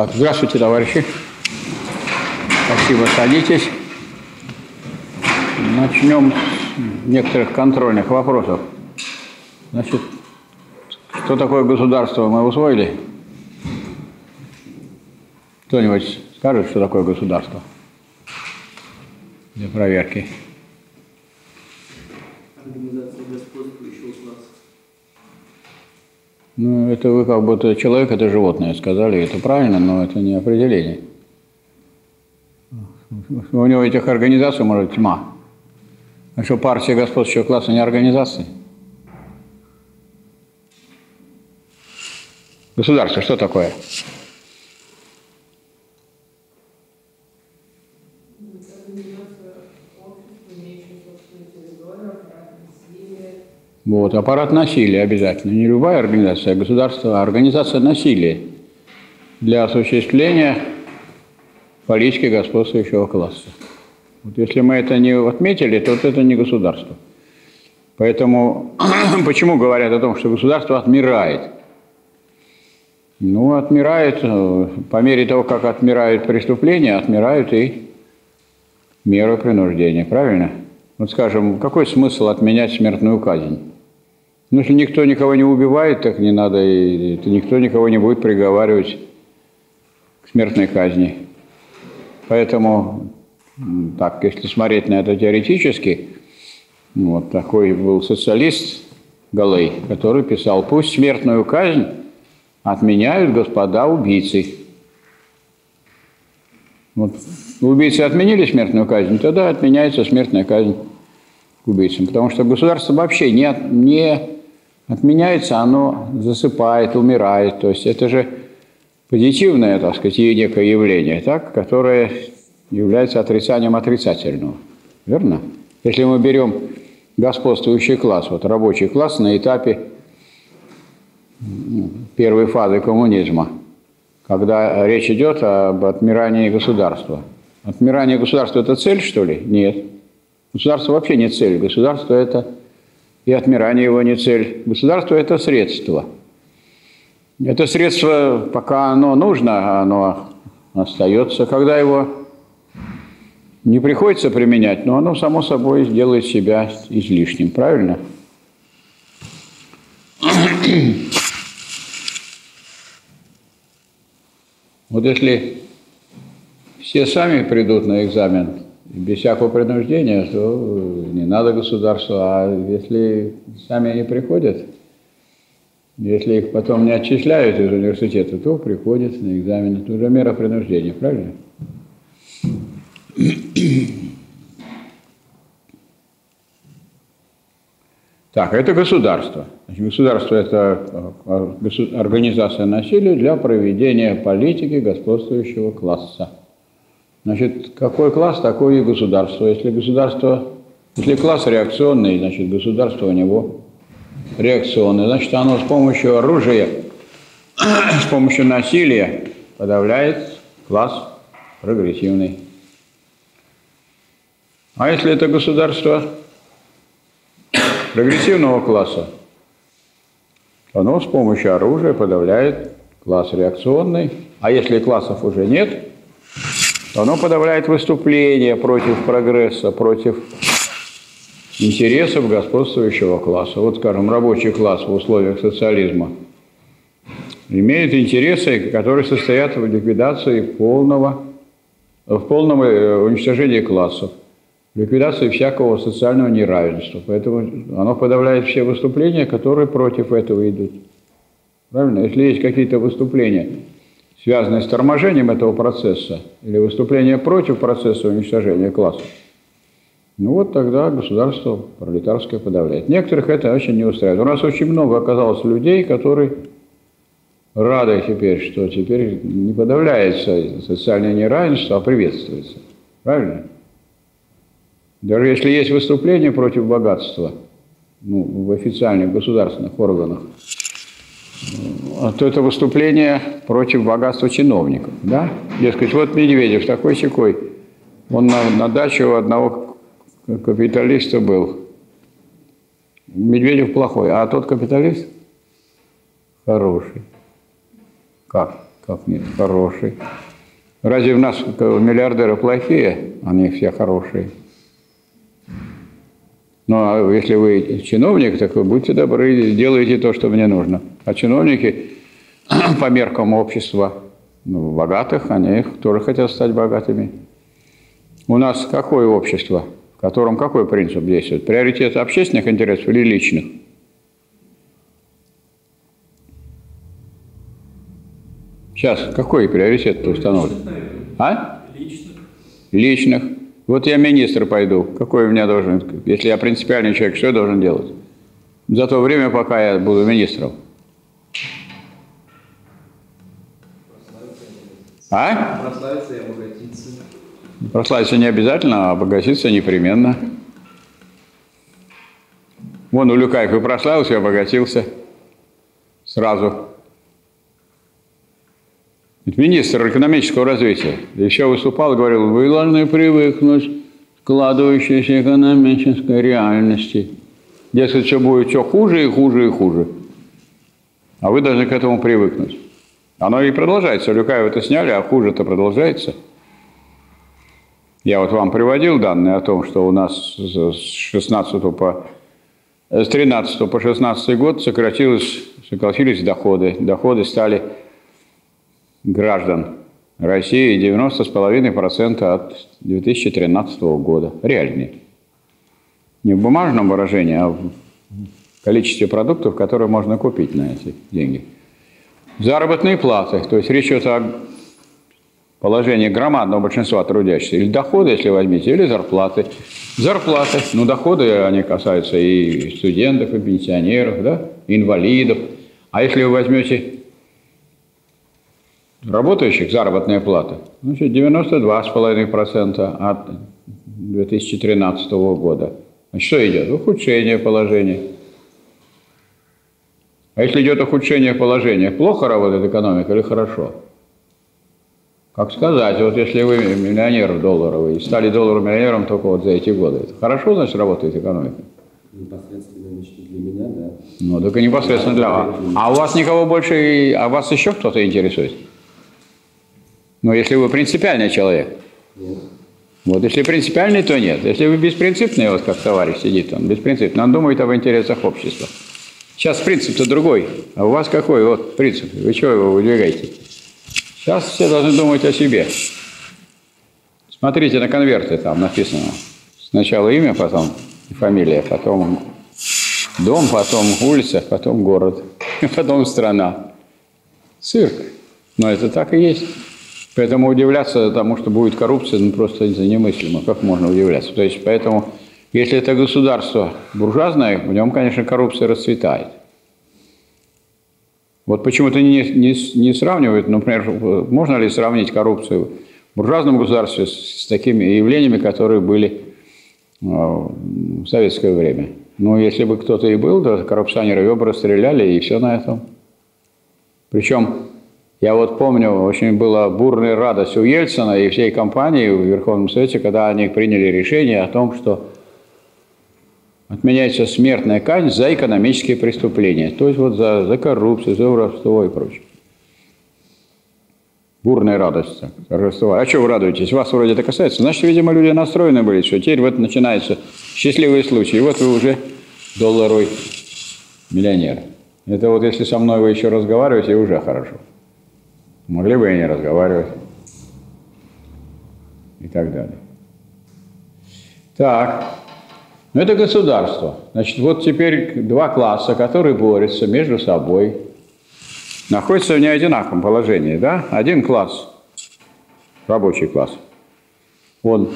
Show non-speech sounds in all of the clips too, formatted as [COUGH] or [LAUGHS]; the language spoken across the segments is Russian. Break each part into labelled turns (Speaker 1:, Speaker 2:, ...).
Speaker 1: Так, здравствуйте, товарищи. Спасибо, садитесь. Начнем с некоторых контрольных вопросов. Значит, что такое государство мы усвоили? Кто-нибудь скажет, что такое государство? Для проверки.
Speaker 2: Организация господствующего класса.
Speaker 1: Ну, это вы как будто человек, это животное сказали, это правильно, но это не определение. У него этих организаций может тьма. А что партия господствующего класса не организации? Государство что такое? Вот, аппарат насилия обязательно. Не любая организация, а государство, а организация насилия для осуществления политики господствующего класса. Вот если мы это не отметили, то вот это не государство. Поэтому [CLEARS THROAT] почему говорят о том, что государство отмирает? Ну, отмирает, э, по мере того, как отмирают преступления, отмирают и меры принуждения, правильно? Вот скажем, какой смысл отменять смертную казнь? Ну, если никто никого не убивает, так не надо, и, и никто никого не будет приговаривать к смертной казни. Поэтому, так, если смотреть на это теоретически, вот такой был социалист Галей, который писал, пусть смертную казнь отменяют господа убийцы. Вот убийцы отменили смертную казнь, тогда отменяется смертная казнь убийцам. Потому что государство вообще не, не отменяется, оно засыпает, умирает. То есть это же позитивное, так сказать, некое явление, так, которое является отрицанием отрицательного. Верно? Если мы берем господствующий класс, вот рабочий класс на этапе первой фазы коммунизма, когда речь идет об отмирании государства. Отмирание государства – это цель, что ли? Нет. Государство вообще не цель. Государство – это и отмирание его не цель. Государство – это средство. Это средство, пока оно нужно, оно остается. Когда его не приходится применять, но оно само собой делает себя излишним. Правильно? Вот если все сами придут на экзамен без всякого принуждения, то не надо государству. А если сами не приходят, если их потом не отчисляют из университета, то приходят на экзамен. Это уже мера принуждения, правильно? [COUGHS] Так, это государство. Значит, государство – это организация насилия для проведения политики господствующего класса. Значит, какой класс, такое и государство. Если государство, если класс реакционный, значит, государство у него реакционное. Значит, оно с помощью оружия, с помощью насилия подавляет класс прогрессивный. А если это государство прогрессивного класса, оно с помощью оружия подавляет класс реакционный. А если классов уже нет, оно подавляет выступления против прогресса, против интересов господствующего класса. Вот, скажем, рабочий класс в условиях социализма имеет интересы, которые состоят в ликвидации полного, в полном э, уничтожении классов ликвидации всякого социального неравенства. Поэтому оно подавляет все выступления, которые против этого идут. Правильно? Если есть какие-то выступления, связанные с торможением этого процесса, или выступления против процесса уничтожения класса, ну вот тогда государство пролетарское подавляет. Некоторых это очень не устраивает. У нас очень много оказалось людей, которые рады теперь, что теперь не подавляется социальное неравенство, а приветствуется. Правильно? Даже если есть выступление против богатства ну, в официальных государственных органах, э, то это выступление против богатства чиновников. Да? Дескать, вот Медведев такой секой, он на, на даче у одного капиталиста был. Медведев плохой, а тот капиталист хороший. Как? Как нет? Хороший. Разве у нас миллиардеры плохие? Они все хорошие. Ну, а если вы чиновник, так вы будьте добры, делайте то, что мне нужно. А чиновники [CLEARS THROAT] по меркам общества ну, богатых, они тоже хотят стать богатыми. У нас какое общество, в котором какой принцип действует? Приоритет общественных интересов или личных? Сейчас какой приоритет установлен? А? Личных. Личных. Вот я министр пойду. Какой у меня должен? Если я принципиальный человек, что я должен делать? За то время, пока я буду министром. А? Прославиться и обогатиться. Прославиться не обязательно, а обогатиться непременно. Вон Улюкаев и прославился, и обогатился сразу. Министр экономического развития еще выступал, говорил, вы должны привыкнуть к складывающейся экономической реальности. Дескать, все будет все хуже и хуже и хуже. А вы должны к этому привыкнуть. Оно и продолжается. Люкаева это сняли, а хуже-то продолжается. Я вот вам приводил данные о том, что у нас с 16 по с 13 по 16 год сократилось, сократились доходы. Доходы стали граждан России 90,5% от 2013 года. Реальные. Не в бумажном выражении, а в количестве продуктов, которые можно купить на эти деньги. Заработные платы. То есть речь идет о положении громадного большинства трудящихся. Или доходы, если возьмите, или зарплаты. Зарплаты. Ну, доходы, они касаются и студентов, и пенсионеров, да, инвалидов. А если вы возьмете работающих заработная плата, значит, 92,5% от 2013 года. Значит, что идет? Ухудшение положения. А если идет ухудшение положения, плохо работает экономика или хорошо? Как сказать, вот если вы миллионер долларовый, и стали долларовым миллионером только вот за эти годы, это хорошо, значит, работает экономика?
Speaker 2: Непосредственно лично для меня, да.
Speaker 1: Ну, только непосредственно для вас. А у вас никого больше, а вас еще кто-то интересует? Но если вы принципиальный человек. Нет. Вот если принципиальный, то нет. Если вы беспринципный, вот как товарищ сидит, он беспринципный, он думает об интересах общества. Сейчас принцип-то другой. А у вас какой вот принцип? Вы чего его выдвигаете? Сейчас все должны думать о себе. Смотрите на конверты, там написано. Сначала имя, потом фамилия, потом дом, потом улица, потом город, [LAUGHS] потом страна. Цирк. Но это так и есть. Поэтому удивляться тому, что будет коррупция, ну, просто немыслимо. Как можно удивляться? То есть, поэтому, если это государство буржуазное, в нем, конечно, коррупция расцветает. Вот почему-то не, не, не сравнивают, например, можно ли сравнить коррупцию в буржуазном государстве с, с такими явлениями, которые были э, в советское время. Ну, если бы кто-то и был, то коррупционеры его бы расстреляли, и все на этом. Причем я вот помню, очень была бурная радость у Ельцина и всей компании в Верховном Совете, когда они приняли решение о том, что отменяется смертная казнь за экономические преступления, то есть вот за, за коррупцию, за воровство и прочее. Бурная радость, торжество. А что вы радуетесь? Вас вроде это касается. Значит, видимо, люди настроены были, что теперь вот начинается счастливый случай. И вот вы уже долларовый миллионер. Это вот если со мной вы еще разговариваете, уже хорошо. Могли бы и не разговаривать. И так далее. Так. Ну, это государство. Значит, вот теперь два класса, которые борются между собой, находятся в неодинаковом положении. Да? Один класс, рабочий класс, он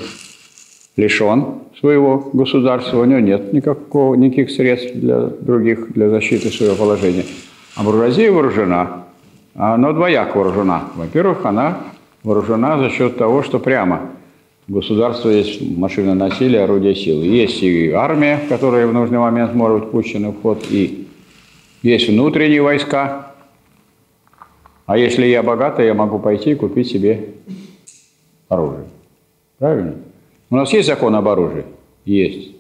Speaker 1: лишен своего государства, у него нет никакого, никаких средств для других, для защиты своего положения. А буржуазия вооружена она двояко вооружена. Во-первых, она вооружена за счет того, что прямо государства есть машина насилия, орудие силы. Есть и армия, которая в нужный момент может быть пущена в ход, и есть внутренние войска. А если я богатый, я могу пойти и купить себе оружие. Правильно? У нас есть закон об оружии? Есть.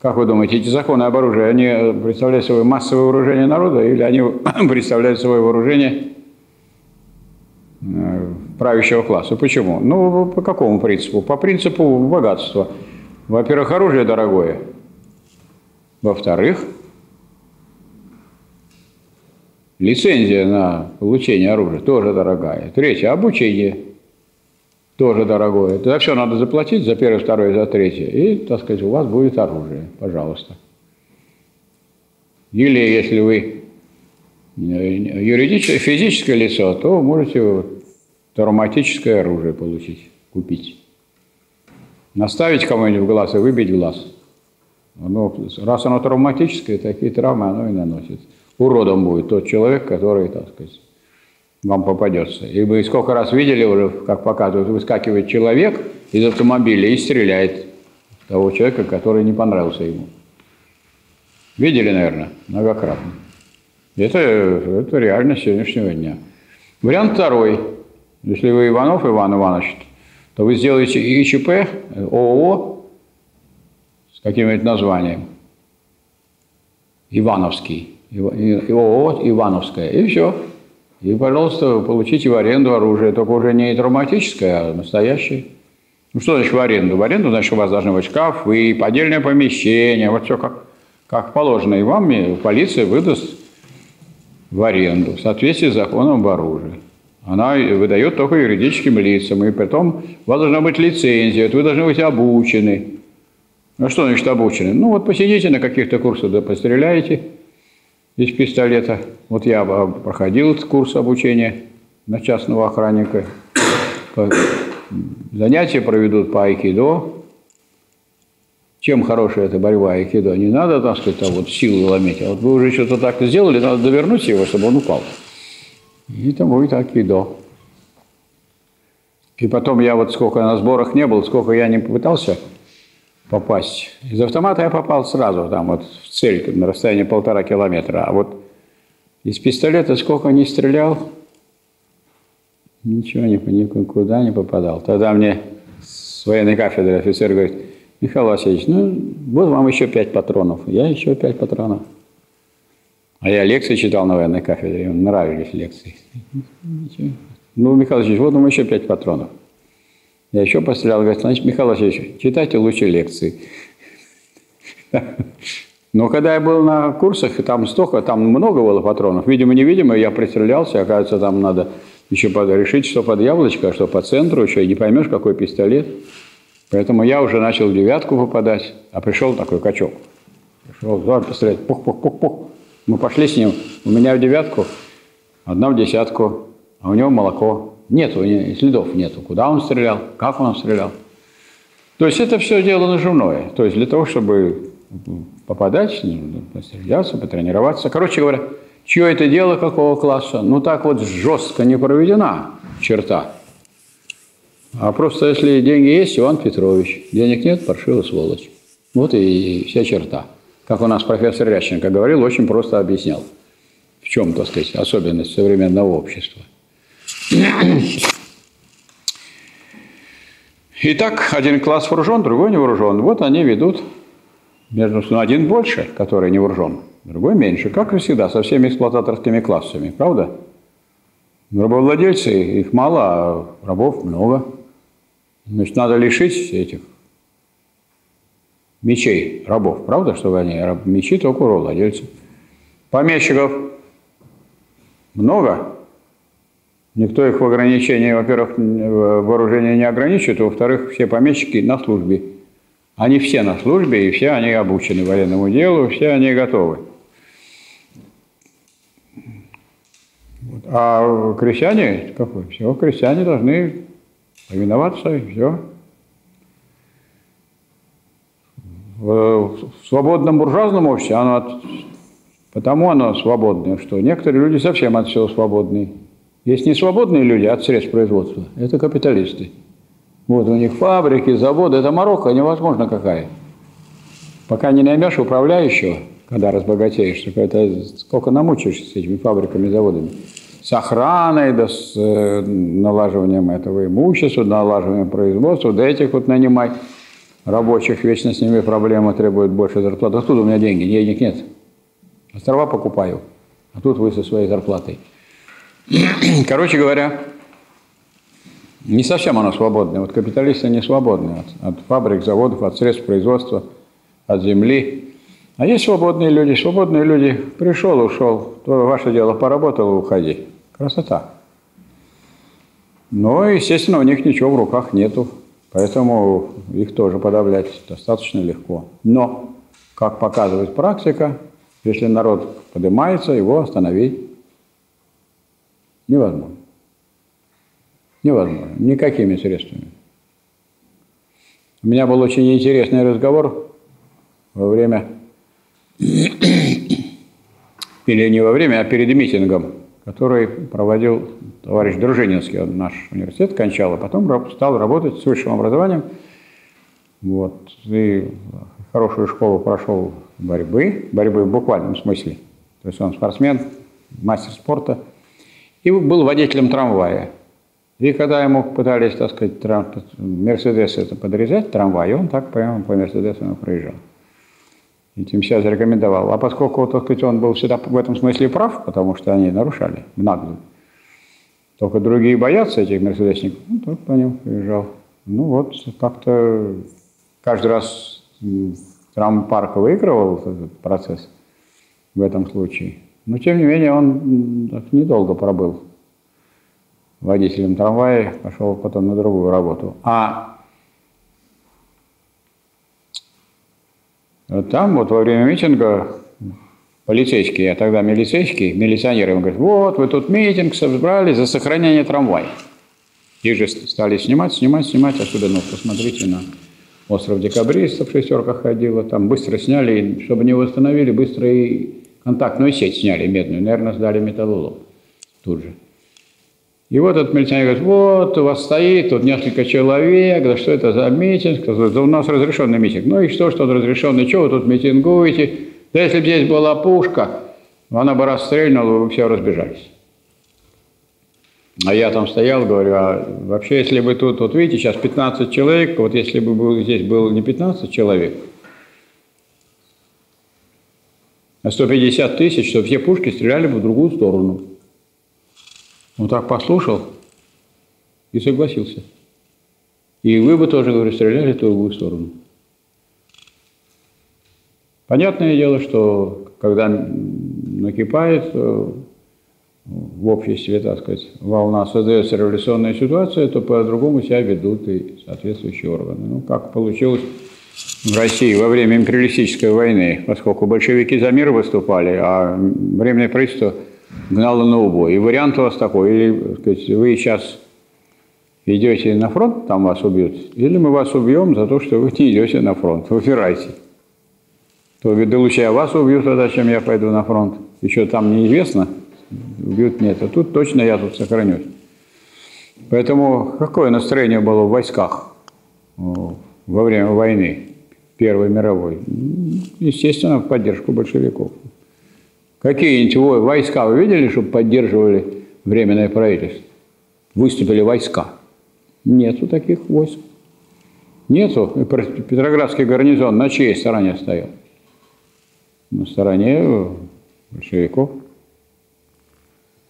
Speaker 1: Как вы думаете, эти законы об оружии, они представляют собой массовое вооружение народа или они [COUGHS] представляют собой вооружение правящего класса. Почему? Ну, по какому принципу? По принципу богатства. Во-первых, оружие дорогое. Во-вторых, лицензия на получение оружия тоже дорогая. Третье, обучение тоже дорогое. За все надо заплатить, за первое, второе, за третье. И, так сказать, у вас будет оружие, пожалуйста. Или если вы юридическое, физическое лицо, то можете травматическое оружие получить, купить. Наставить кому-нибудь в глаз и выбить глаз. Оно, раз оно травматическое, такие травмы оно и наносит. Уродом будет тот человек, который, так сказать, вам попадется. И вы сколько раз видели уже, как показывают, выскакивает человек из автомобиля и стреляет того человека, который не понравился ему. Видели, наверное, многократно. Это, это реальность сегодняшнего дня. Вариант второй. Если вы Иванов Иван Иванович, то вы сделаете ИЧП, ООО с каким-нибудь названием. Ивановский. ООО Ивановское. И все. И, пожалуйста, получите в аренду оружие, только уже не травматическое, а настоящее. Ну, что значит в аренду? В аренду, значит, у вас должны быть шкафы, поддельное помещение, вот все как, как положено. И вам полиция выдаст в аренду в соответствии с законом об оружии. Она выдает только юридическим лицам, и потом у вас должна быть лицензия, вы должны быть обучены. Ну что значит обучены? Ну вот посидите на каких-то курсах, да постреляете из пистолета. Вот я проходил курс обучения на частного охранника. Занятия проведут по айкидо, чем хорошая эта борьба айкидо? Не надо, так сказать, там вот силу ломить. А вот вы уже что-то так сделали, надо довернуть его, чтобы он упал. И это будет айкидо. И потом я вот сколько на сборах не был, сколько я не попытался попасть. Из автомата я попал сразу, там вот в цель, на расстоянии полтора километра. А вот из пистолета сколько не стрелял, ничего не, никуда не попадал. Тогда мне с военной кафедры офицер говорит, Михаил Васильевич, ну, вот вам еще пять патронов. Я еще пять патронов. А я лекции читал на военной кафедре, мне нравились лекции. Ну, Михаил Васильевич, вот вам еще пять патронов. Я еще пострелял, говорит, значит, Михаил Васильевич, читайте лучше лекции. Но когда я был на курсах, там столько, там много было патронов, видимо-невидимо, я пристрелялся, оказывается, там надо еще решить, что под яблочко, а что по центру, еще и не поймешь, какой пистолет. Поэтому я уже начал в девятку попадать, а пришел такой качок. Пришел, давай пострелять, пух-пух-пух-пух. Мы пошли с ним, у меня в девятку, одна в десятку, а у него молоко. Нет, у него следов нету. Куда он стрелял, как он стрелял. То есть это все дело наживное. То есть для того, чтобы попадать, постреляться, потренироваться. Короче говоря, чье это дело, какого класса? Ну так вот жестко не проведена черта. А просто если деньги есть, Иван Петрович. Денег нет, паршивый сволочь. Вот и вся черта. Как у нас профессор Рященко говорил, очень просто объяснял. В чем, так сказать, особенность современного общества. Итак, один класс вооружен, другой не вооружен. Вот они ведут между ну, один больше, который не вооружен, другой меньше, как и всегда, со всеми эксплуататорскими классами, правда? Рабовладельцы, их мало, а рабов много. Значит, надо лишить этих мечей рабов, правда, чтобы они мечи только у владельцев. Помещиков много. Никто их в ограничении, во-первых, вооружение не ограничивает, а во-вторых, все помещики на службе. Они все на службе, и все они обучены военному делу, все они готовы. А крестьяне, какой? Все, крестьяне должны повиноваться, и все. В свободном буржуазном обществе оно потому оно свободное, что некоторые люди совсем от всего свободные. Есть не свободные люди от средств производства, это капиталисты. Вот у них фабрики, заводы, это Марокко невозможно какая. Пока не наймешь управляющего, когда разбогатеешь, это сколько намучаешься с этими фабриками, заводами с охраной, да с э, налаживанием этого имущества, налаживанием производства, да этих вот нанимать рабочих, вечно с ними проблемы, требуют больше зарплаты. Откуда у меня деньги? Денег нет. Острова покупаю, а тут вы со своей зарплатой. [CLEARS THROAT] Короче говоря, Не совсем оно свободное. Вот капиталисты не свободны от, от фабрик, заводов, от средств производства, от земли. А есть свободные люди. Свободные люди пришел, ушел. То ваше дело поработал, уходи. Красота. Но, естественно, у них ничего в руках нету. Поэтому их тоже подавлять достаточно легко. Но, как показывает практика, если народ поднимается, его остановить невозможно. Невозможно. Никакими средствами. У меня был очень интересный разговор во время, [COUGHS] или не во время, а перед митингом, который проводил товарищ Дружининский, он наш университет кончал, а потом стал работать с высшим образованием. Вот. И хорошую школу прошел борьбы, борьбы в буквальном смысле. То есть он спортсмен, мастер спорта. И был водителем трамвая. И когда ему пытались, так сказать, транспорт, Мерседес это подрезать, трамвай, он так прямо по Мерседесу проезжал. Этим себя зарекомендовал. А поскольку, так сказать, он был всегда в этом смысле прав, потому что они нарушали наглую, только другие боятся этих мерседесников, ну, тот по ним приезжал. Ну вот, как-то каждый раз травмпарк выигрывал этот процесс в этом случае. Но, тем не менее, он недолго пробыл водителем трамвая, пошел потом на другую работу. А там вот во время митинга полицейские, а тогда милицейские, милиционеры ему говорят, вот вы тут митинг собрали за сохранение трамвая. Их же стали снимать, снимать, снимать, особенно посмотрите на остров Декабристов, шестерка ходила, там быстро сняли, чтобы не восстановили, быстро и контактную сеть сняли медную, наверное, сдали металлолом тут же. И вот этот милиционер говорит, вот у вас стоит тут несколько человек, да что это за митинг? Да у нас разрешенный митинг. Ну и что, что он разрешенный, что вы тут митингуете? Да если бы здесь была пушка, она бы расстрельнула, вы бы все разбежались. А я там стоял, говорю, а вообще, если бы тут, вот видите, сейчас 15 человек, вот если бы здесь было не 15 человек, а 150 тысяч, то все пушки стреляли бы в другую сторону. Он так послушал и согласился. И вы бы тоже, говорю, стреляли в другую сторону. Понятное дело, что когда накипает э, в обществе, так сказать, волна, создается революционная ситуация, то по-другому себя ведут и соответствующие органы. Ну, как получилось в России во время империалистической войны, поскольку большевики за мир выступали, а временное правительство – гнало на убой. И вариант у вас такой, или сказать, вы сейчас идете на фронт, там вас убьют, или мы вас убьем за то, что вы не идете на фронт, выбирайте. То да лучше я вас убью тогда, чем я пойду на фронт. Еще там неизвестно, убьют нет, а тут точно я тут сохранюсь. Поэтому какое настроение было в войсках во время войны Первой мировой? Естественно, в поддержку большевиков. Какие-нибудь войска вы видели, чтобы поддерживали Временное правительство? Выступили войска. Нету таких войск. Нету. Петроградский гарнизон на чьей стороне стоял? На стороне большевиков.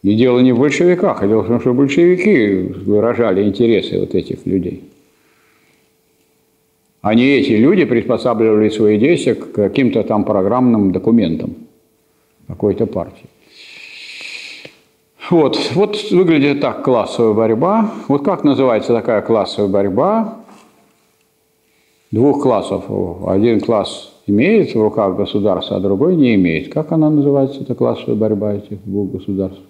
Speaker 1: И дело не в большевиках, а дело в том, что большевики выражали интересы вот этих людей. Не эти люди приспосабливали свои действия к каким-то там программным документам какой-то партии. Вот, вот выглядит так классовая борьба. Вот как называется такая классовая борьба? Двух классов. Один класс имеет в руках государство, а другой не имеет. Как она называется, эта классовая борьба этих двух государств?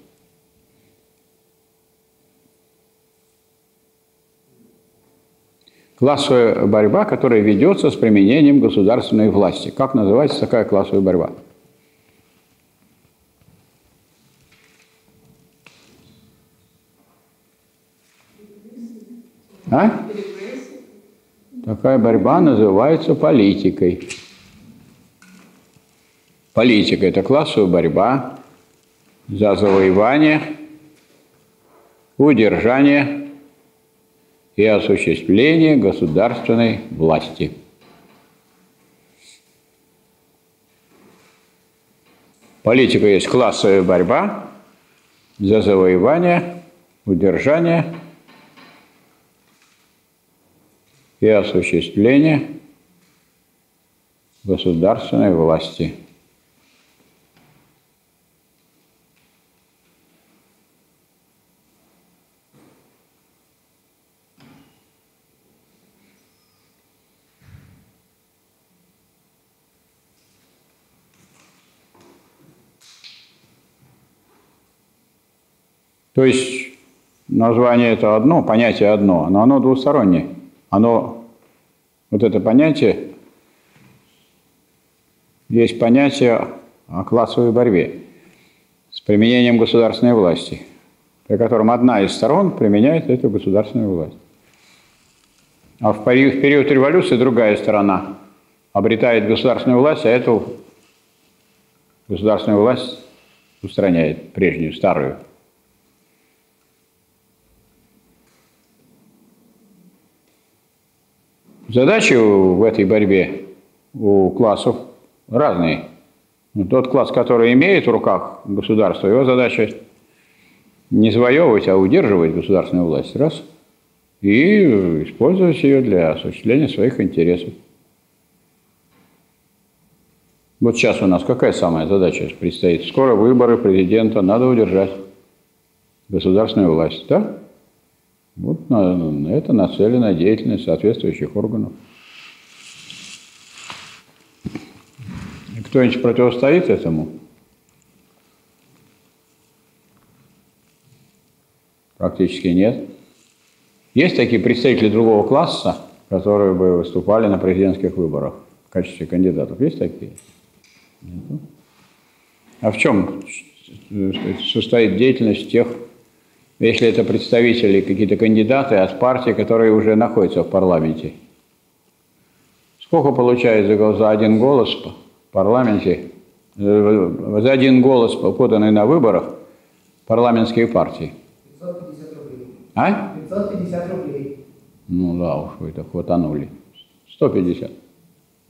Speaker 1: Классовая борьба, которая ведется с применением государственной власти. Как называется такая классовая борьба? А? Такая борьба называется политикой. Политика – это классовая борьба за завоевание, удержание и осуществление государственной власти. Политика есть классовая борьба за завоевание, удержание и осуществление государственной власти. То есть название это одно, понятие одно, но оно двустороннее. Оно, вот это понятие, есть понятие о классовой борьбе с применением государственной власти, при котором одна из сторон применяет эту государственную власть. А в период революции другая сторона обретает государственную власть, а эту государственную власть устраняет прежнюю, старую. Задачи в этой борьбе у классов разные. Тот класс, который имеет в руках государство, его задача не завоевывать, а удерживать государственную власть, раз, и использовать ее для осуществления своих интересов. Вот сейчас у нас какая самая задача предстоит? Скоро выборы президента, надо удержать государственную власть, да? Вот на, на это нацелена деятельность соответствующих органов. Кто-нибудь противостоит этому? Практически нет. Есть такие представители другого класса, которые бы выступали на президентских выборах в качестве кандидатов? Есть такие? Нет. А в чем состоит деятельность тех если это представители, какие-то кандидаты от партии, которые уже находятся в парламенте. Сколько получается за один голос в парламенте, э, за один голос, поданный на выборах, парламентские партии?
Speaker 3: 550 рублей.
Speaker 1: А?
Speaker 3: 550 рублей.
Speaker 1: Ну да, уж вы так хватанули. 150.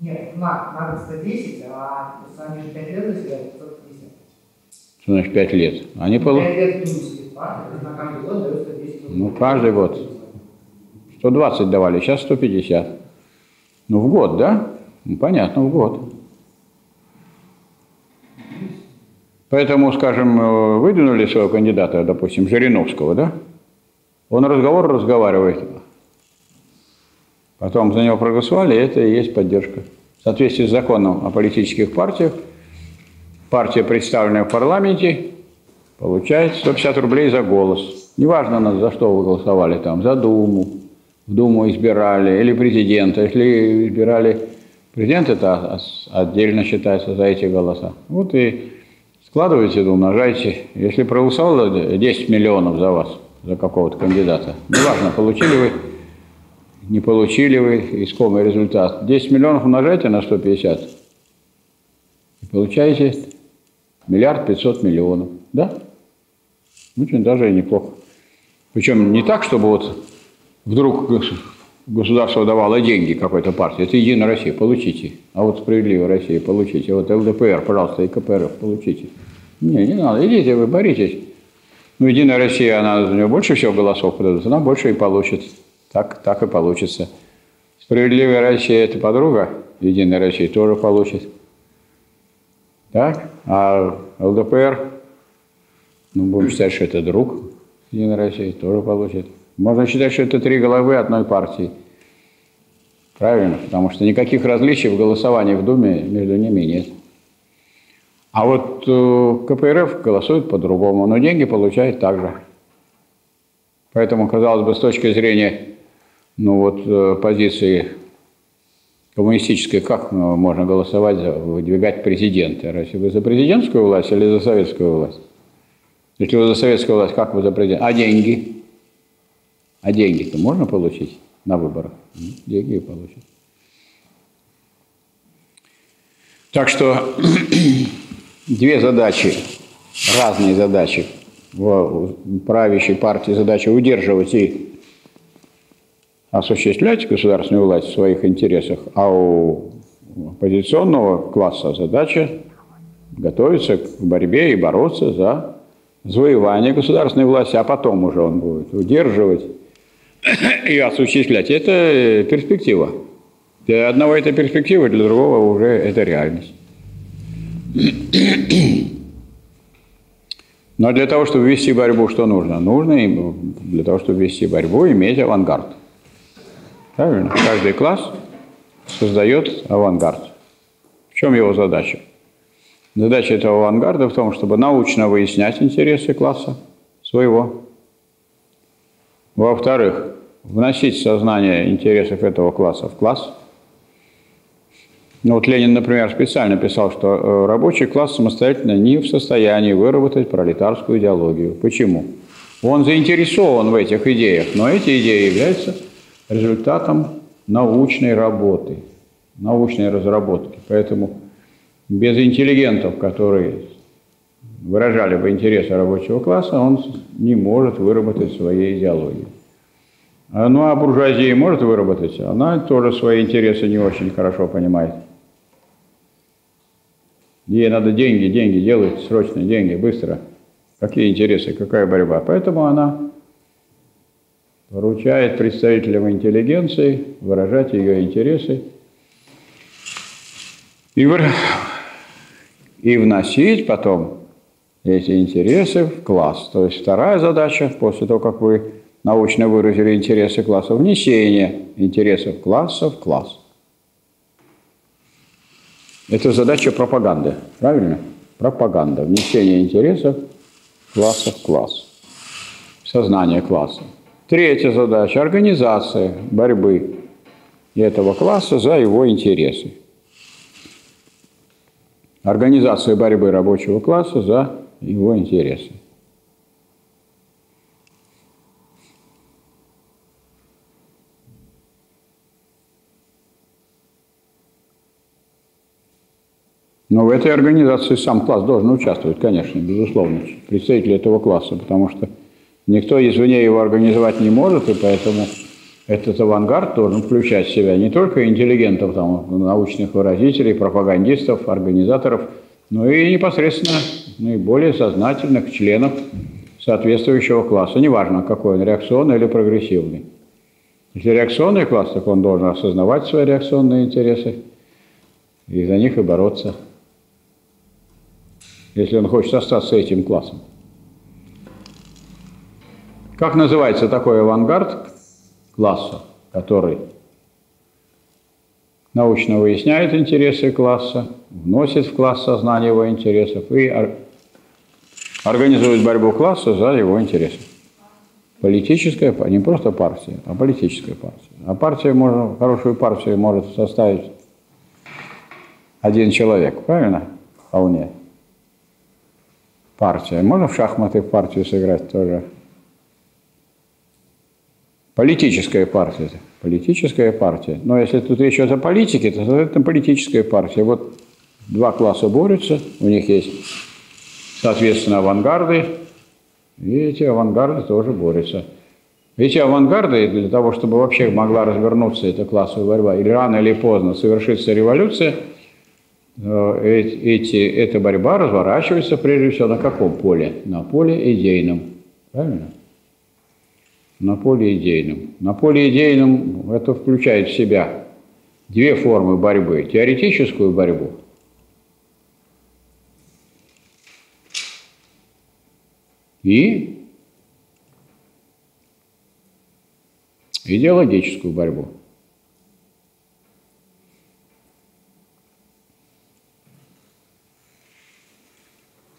Speaker 3: Нет, на, надо 110, а сами же 5 лет заседают, 550.
Speaker 1: Что значит 5 лет? Они
Speaker 3: 5
Speaker 1: получают...
Speaker 3: лет минус на каждый год дается 200 рублей.
Speaker 1: Ну, каждый год. 120 давали, сейчас 150. Ну, в год, да? Ну, понятно, в год. Поэтому, скажем, э, выдвинули своего кандидата, допустим, Жириновского, да? Он разговор разговаривает. Потом за него проголосовали, и это и есть поддержка. В соответствии с законом о политических партиях, партия, представленная в парламенте, получает 150 рублей за голос. Неважно, за что вы голосовали там, за Думу, в Думу избирали, или президента. Если избирали президента, это отдельно считается за эти голоса. Вот и складывайте, умножайте. Если проголосовало 10 миллионов за вас, за какого-то кандидата, неважно, получили вы, не получили вы, искомый результат. 10 миллионов умножайте на 150, и получаете миллиард пятьсот миллионов. Да? Очень даже и неплохо. Причем не так, чтобы вот вдруг государство давало деньги какой-то партии. Это Единая Россия, получите. А вот Справедливая Россия, получите. А вот ЛДПР, пожалуйста, и КПРФ, получите. Не, не надо, идите, вы боритесь. Ну, Единая Россия, она за нее больше всего голосов подает, она больше и получит. Так, так и получится. Справедливая Россия – это подруга, Единая Россия тоже получит. Так? А ЛДПР ну, будем считать, что это друг Единой России, тоже получит. Можно считать, что это три головы одной партии. Правильно? Потому что никаких различий в голосовании в Думе между ними нет. А вот э, КПРФ голосует по-другому, но деньги получает также. Поэтому, казалось бы, с точки зрения ну вот, э, позиции коммунистической, как можно голосовать, за, выдвигать президента? Разве вы за президентскую власть или за советскую власть? Если вы за советскую власть, как вы за президента? А деньги? А деньги-то можно получить на выборах? Деньги получить. Так что [CLEARS THROAT] две задачи, разные задачи в правящей партии задача удерживать и осуществлять государственную власть в своих интересах, а у оппозиционного класса задача готовиться к борьбе и бороться за завоевание государственной власти, а потом уже он будет удерживать и осуществлять. Это перспектива. Для одного это перспектива, для другого уже это реальность. [CLEARS THROAT] Но для того, чтобы вести борьбу, что нужно? Нужно для того, чтобы вести борьбу, иметь авангард. Правильно? Каждый класс создает авангард. В чем его задача? Задача этого авангарда в том, чтобы научно выяснять интересы класса своего. Во-вторых, вносить сознание интересов этого класса в класс. Ну, вот Ленин, например, специально писал, что э, рабочий класс самостоятельно не в состоянии выработать пролетарскую идеологию. Почему? Он заинтересован в этих идеях, но эти идеи являются результатом научной работы, научной разработки. Поэтому без интеллигентов, которые выражали бы интересы рабочего класса, он не может выработать своей идеологии. А, ну а буржуазия может выработать, она тоже свои интересы не очень хорошо понимает. Ей надо деньги, деньги делать, срочно деньги, быстро. Какие интересы, какая борьба. Поэтому она поручает представителям интеллигенции выражать ее интересы и. И вносить потом эти интересы в класс. То есть вторая задача, после того, как вы научно выразили интересы класса, внесение интересов класса в класс. Это задача пропаганды, правильно? Пропаганда, внесение интересов класса в класс, сознание класса. Третья задача – организация борьбы этого класса за его интересы. Организация борьбы рабочего класса за его интересы. Но в этой организации сам класс должен участвовать, конечно, безусловно, представители этого класса, потому что никто извне его организовать не может, и поэтому этот авангард должен включать в себя не только интеллигентов, там, научных выразителей, пропагандистов, организаторов, но и непосредственно наиболее сознательных членов соответствующего класса, неважно, какой он, реакционный или прогрессивный. Если реакционный класс, так он должен осознавать свои реакционные интересы и за них и бороться если он хочет остаться этим классом. Как называется такой авангард класса, который научно выясняет интересы класса, вносит в класс сознание его интересов и организует борьбу класса за его интересы. Политическая, не просто партия, а политическая партия. А партия можно, хорошую партию может составить один человек, правильно? Вполне партия. Можно в шахматы партию сыграть тоже. Политическая партия. Политическая партия. Но если тут речь идет о политике, то это политическая партия. Вот два класса борются, у них есть, соответственно, авангарды, и эти авангарды тоже борются. Эти авангарды, для того, чтобы вообще могла развернуться эта классовая борьба, или рано или поздно совершится революция – Э, эти, эта борьба разворачивается прежде всего на каком поле? На поле идейном. Правильно? На поле идейном. На поле идейном это включает в себя две формы борьбы. Теоретическую борьбу и идеологическую борьбу.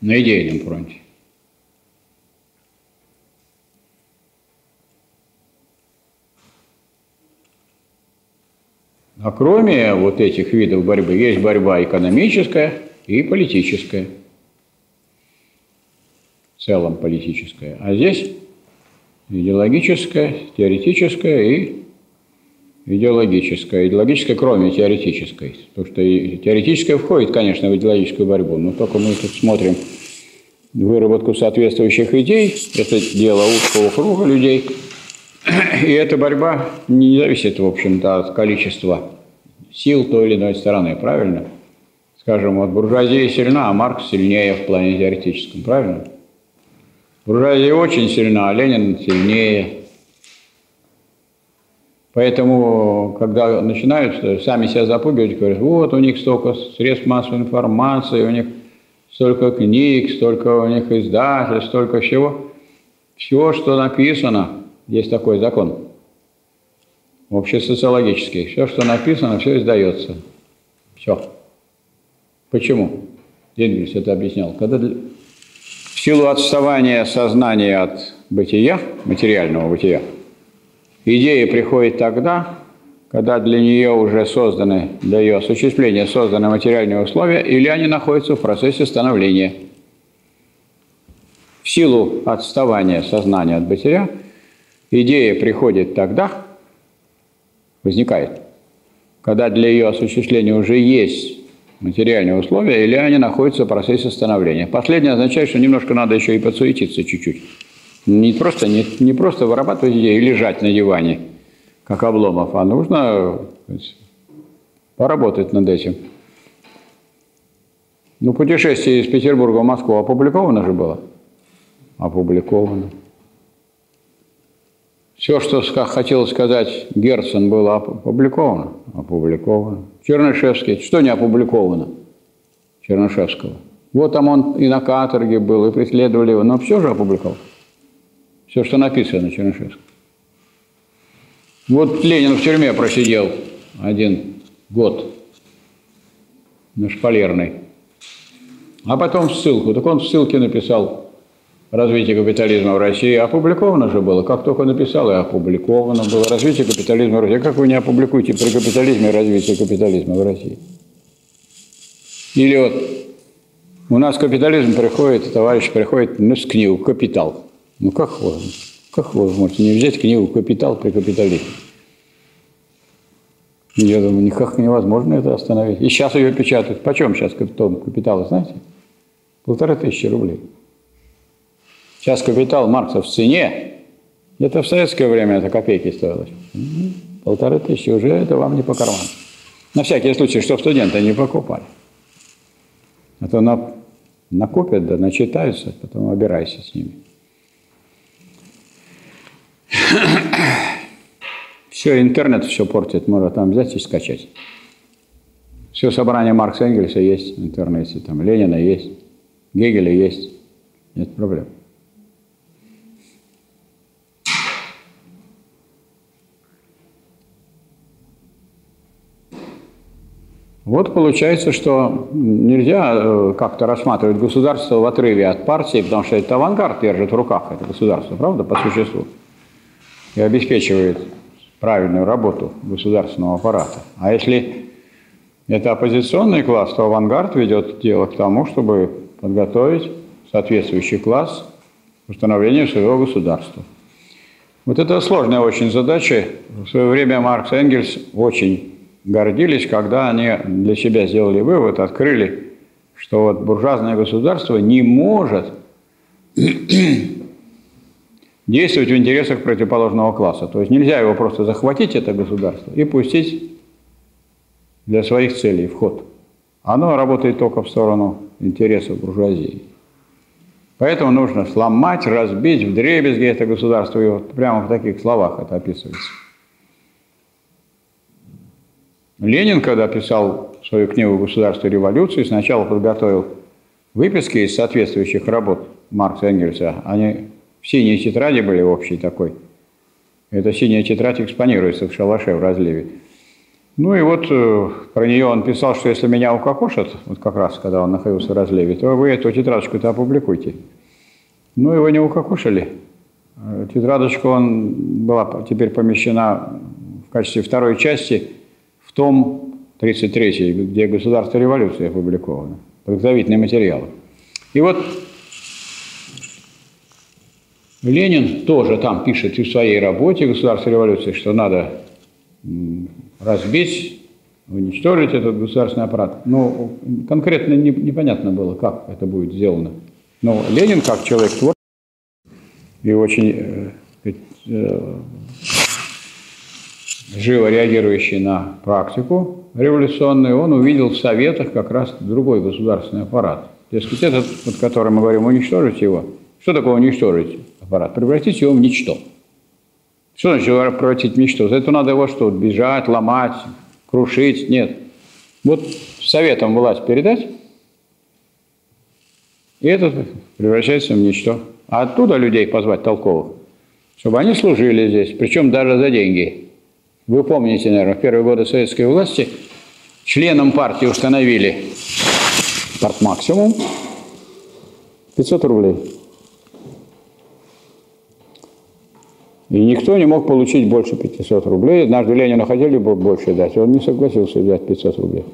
Speaker 1: на идейном фронте. А кроме вот этих видов борьбы есть борьба экономическая и политическая. В целом политическая. А здесь идеологическая, теоретическая и идеологическая. Идеологическая, кроме теоретической. Потому что теоретическая входит, конечно, в идеологическую борьбу, но только мы тут смотрим выработку соответствующих идей. Это дело узкого круга людей. И эта борьба не зависит, в общем-то, от количества сил той или иной стороны, правильно? Скажем, вот буржуазия сильна, а Маркс сильнее в плане теоретическом, правильно? Буржуазия очень сильна, а Ленин сильнее. Поэтому, когда начинают сами себя запугивать, говорят, вот у них столько средств массовой информации, у них столько книг, столько у них издательств, столько всего. Все, что написано, есть такой закон общесоциологический. Все, что написано, все издается. Все. Почему? Энгельс это объяснял. Когда в силу отставания сознания от бытия, материального бытия, идея приходит тогда, когда для нее уже созданы, для ее осуществления созданы материальные условия, или они находятся в процессе становления. В силу отставания сознания от бытия идея приходит тогда, возникает, когда для ее осуществления уже есть материальные условия, или они находятся в процессе становления. Последнее означает, что немножко надо еще и подсуетиться чуть-чуть. Не просто, не, не просто вырабатывать идеи и лежать на диване, как Обломов, а нужно поработать над этим. Ну, путешествие из Петербурга в Москву опубликовано же было? Опубликовано. Все, что хотел сказать Герцен, было опубликовано. Опубликовано. Чернышевский. Что не опубликовано Чернышевского? Вот там он и на каторге был, и преследовали его, но все же опубликовал. Все, что написано Чернышевском. Вот Ленин в тюрьме просидел один год на шпалерной. А потом в ссылку. Так он в ссылке написал развитие капитализма в России опубликовано же было. Как только написал, и опубликовано было развитие капитализма в России. Как вы не опубликуете при капитализме развитие капитализма в России? Или вот у нас капитализм приходит, товарищ приходит ну, с книгу «Капитал». Ну как вы, как вы можете не взять книгу «Капитал» при капитализме? Я думаю, никак невозможно это остановить. И сейчас ее печатают. Почем сейчас том капитала, знаете? Полторы тысячи рублей. Сейчас капитал Маркса в цене. Это в советское время это копейки стоило. Полторы тысячи уже это вам не по карману. На всякий случай, чтобы студенты не покупали. А то на, накупят, да начитаются, потом обирайся с ними. [COUGHS] Все, интернет все портит, можно там взять и скачать. Все собрание Маркса Энгельса есть в интернете, там Ленина есть, Гегеля есть, нет проблем. Вот получается, что нельзя э, как-то рассматривать государство в отрыве от партии, потому что это авангард держит в руках это государство, правда, по существу, и обеспечивает правильную работу государственного аппарата. А если это оппозиционный класс, то авангард ведет дело к тому, чтобы подготовить соответствующий класс к установлению своего государства. Вот это сложная очень задача. В свое время Маркс Энгельс очень гордились, когда они для себя сделали вывод, открыли, что вот буржуазное государство не может [CLEARS THROAT] действовать в интересах противоположного класса. То есть нельзя его просто захватить, это государство, и пустить для своих целей в ход. Оно работает только в сторону интересов буржуазии. Поэтому нужно сломать, разбить, в дребезги это государство. И вот прямо в таких словах это описывается. Ленин, когда писал свою книгу «Государство и революции», сначала подготовил выписки из соответствующих работ Маркса Энгельса. Они в синей тетради были общей такой. Эта синяя тетрадь экспонируется в шалаше в разливе. Ну и вот э, про нее он писал, что если меня укокошат, вот как раз когда он находился в разливе, то вы эту тетрадочку-то опубликуйте. Ну его не укокошили. Э, тетрадочка он была теперь помещена в качестве второй части – в том 33 где «Государство революции» опубликовано, подготовительные материалы. И вот Ленин тоже там пишет в своей работе «Государство революции», что надо разбить, уничтожить этот государственный аппарат. Но конкретно не, непонятно было, как это будет сделано. Но Ленин, как человек творческий и очень э, э, живо реагирующий на практику революционную, он увидел в Советах как раз другой государственный аппарат. Дескать, этот, под которым мы говорим, уничтожить его. Что такое уничтожить аппарат? Превратить его в ничто. Что значит превратить в ничто? За это надо его что, бежать, ломать, крушить? Нет. Вот советом власть передать, и это превращается в ничто. А оттуда людей позвать толковых, чтобы они служили здесь, причем даже за деньги. Вы помните, наверное, в первые годы советской власти членам партии установили максимум 500 рублей. И никто не мог получить больше 500 рублей. Однажды Ленина хотели бы больше дать, он не согласился взять 500 рублей.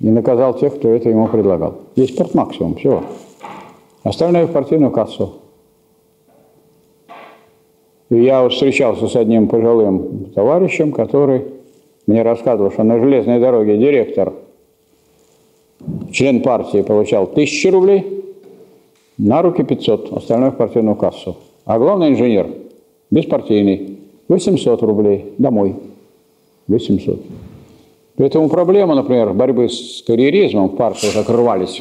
Speaker 1: И наказал тех, кто это ему предлагал. Есть максимум, все. Остальное в партийную кассу. Я встречался с одним пожилым товарищем, который мне рассказывал, что на железной дороге директор, член партии, получал 1000 рублей, на руки 500, остальное в партийную кассу. А главный инженер, беспартийный, 800 рублей домой. 800. Поэтому проблема, например, борьбы с карьеризмом в партии, как рвались,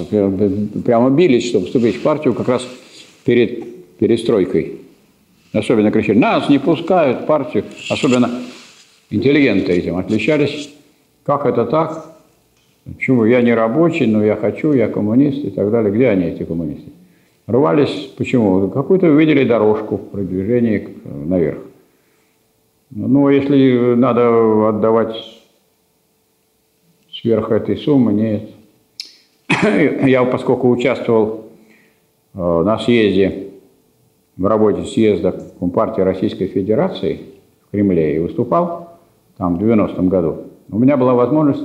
Speaker 1: прямо бились, чтобы вступить в партию как раз перед перестройкой. Особенно кричали, нас не пускают в партию, особенно интеллигенты этим отличались. Как это так? Почему я не рабочий, но я хочу, я коммунист и так далее. Где они, эти коммунисты? Рвались, почему? Какую-то увидели дорожку продвижения наверх. Ну, если надо отдавать сверх этой суммы, нет. [COUGHS] Я, поскольку участвовал э, на съезде, в работе съезда Компартии Российской Федерации в Кремле и выступал там в 90-м году, у меня была возможность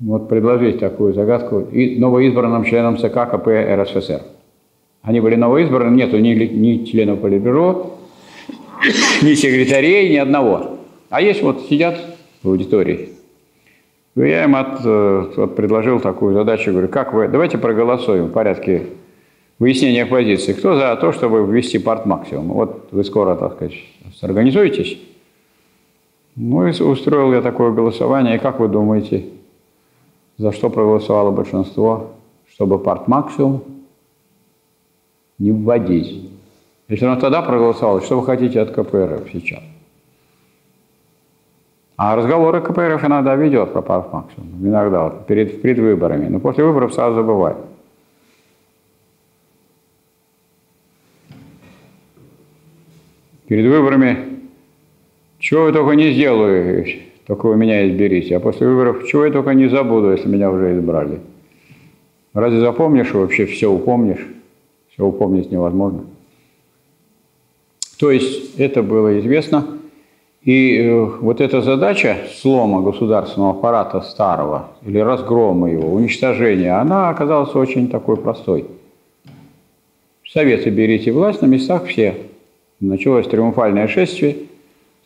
Speaker 1: вот предложить такую загадку и новоизбранным членам ЦК КП РСФСР. Они были новоизбраны, нету ни, ни членов Политбюро, ни секретарей, ни одного. А есть вот сидят в аудитории. Я им от, э, от, предложил такую задачу, говорю, как вы, давайте проголосуем в порядке выяснения позиции. Кто за то, чтобы ввести парт максимум? Вот вы скоро, так сказать, организуетесь. Ну и устроил я такое голосование. И как вы думаете, за что проголосовало большинство? Чтобы парт максимум не вводить. Если оно тогда проголосовало, что вы хотите от КПРФ сейчас? А разговоры КПРФ иногда ведет про парт максимум. Иногда, вот, перед, перед выборами. Но после выборов сразу забывает. Перед выборами чего вы только не сделаю, только вы меня изберите. А после выборов чего я только не забуду, если меня уже избрали. Разве запомнишь вообще все упомнишь? Все упомнить невозможно. То есть это было известно. И э, вот эта задача слома государственного аппарата старого или разгрома его, уничтожения, она оказалась очень такой простой. Советы берите власть на местах все. Началось триумфальное шествие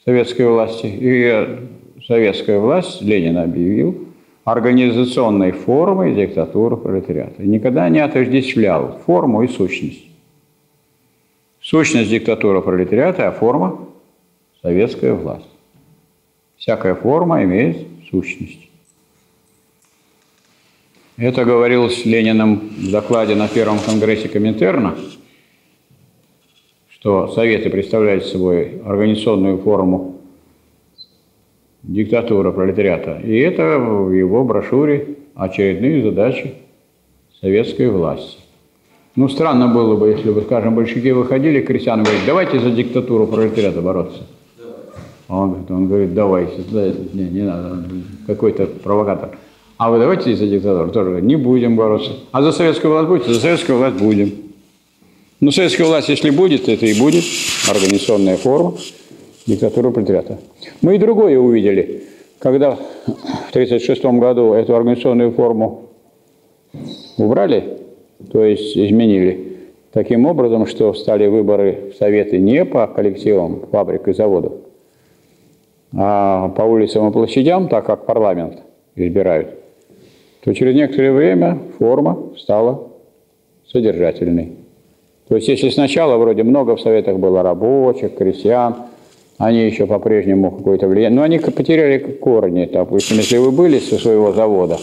Speaker 1: советской власти. И советская власть, Ленин объявил, организационной формой диктатуры пролетариата. никогда не отождествлял форму и сущность. Сущность диктатуры пролетариата, а форма – советская власть. Всякая форма имеет сущность. Это говорилось Лениным в докладе на Первом Конгрессе Коминтерна, что Советы представляют собой организационную форму диктатура пролетариата. И это в его брошюре очередные задачи советской власти. Ну, странно было бы, если бы, скажем, большевики выходили к крестьянам и говорили, давайте за диктатуру пролетариата бороться. А он, говорит, он говорит, давайте, не, не надо, какой-то провокатор. А вы давайте за диктатуру тоже не будем бороться. А за советскую власть будете? За советскую власть будем. Ну, советская власть, если будет, это и будет организационная форма диктатуры пролетариата. Мы и другое увидели, когда в 1936 году эту организационную форму убрали, то есть изменили, таким образом, что стали выборы в Советы не по коллективам фабрик и заводов, а по улицам и площадям, так как парламент избирают, то через некоторое время форма стала содержательной. То есть если сначала вроде много в Советах было рабочих, крестьян, они еще по-прежнему какое-то влияние. Но они потеряли корни. Допустим, если вы были со своего завода,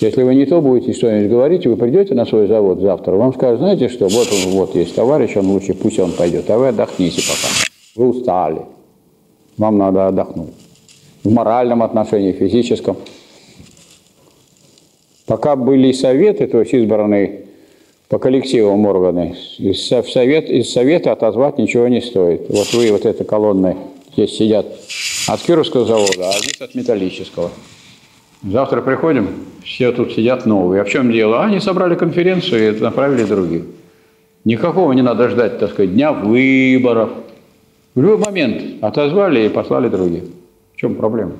Speaker 1: если вы не то будете что-нибудь говорить, вы придете на свой завод завтра, вам скажут, знаете что, вот, вот есть товарищ, он лучше, пусть он пойдет, а вы отдохните пока. Вы устали. Вам надо отдохнуть. В моральном отношении, в физическом. Пока были советы, то есть избранные по коллективам органы, из, совет, из совета отозвать ничего не стоит. Вот вы, вот эта колонна, здесь сидят от Кировского завода, а здесь от металлического. Завтра приходим, все тут сидят новые. А в чем дело? А, они собрали конференцию и направили других. Никакого не надо ждать, так сказать, дня выборов. В любой момент отозвали и послали других. В чем проблема?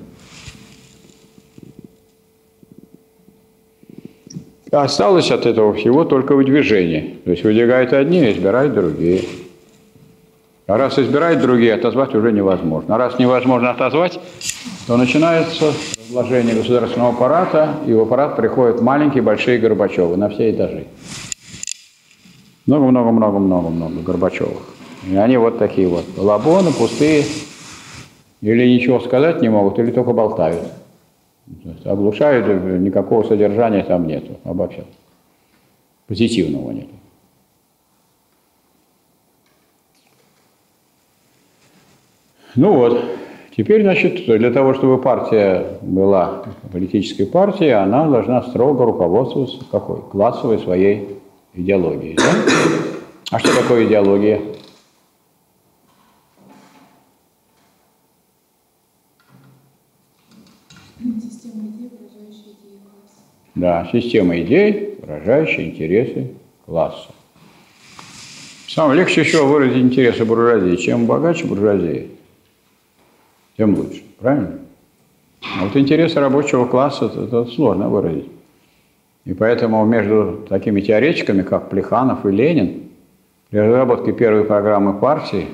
Speaker 1: Осталось от этого всего только выдвижение. То есть выдвигают одни, избирают другие. А раз избирают другие, отозвать уже невозможно. А раз невозможно отозвать, то начинается разложение государственного аппарата, и в аппарат приходят маленькие, большие Горбачевы на все этажи. Много-много-много-много-много Горбачевых. И они вот такие вот. Лабоны пустые. Или ничего сказать не могут, или только болтают. Оглушают, никакого содержания там нету, обобщал. Позитивного нету. Ну вот, теперь, значит, для того, чтобы партия была политической партией, она должна строго руководствоваться какой? Классовой своей идеологией. Да? А что такое идеология?
Speaker 4: Система идей, выражающая идеи класса.
Speaker 1: Да, система идей, выражающая интересы класса. Самое легче всего выразить интересы буржуазии. Чем богаче буржуазия, тем лучше. Правильно? А вот интересы рабочего класса это, это сложно выразить. И поэтому между такими теоретиками, как Плеханов и Ленин, при разработке первой программы партии,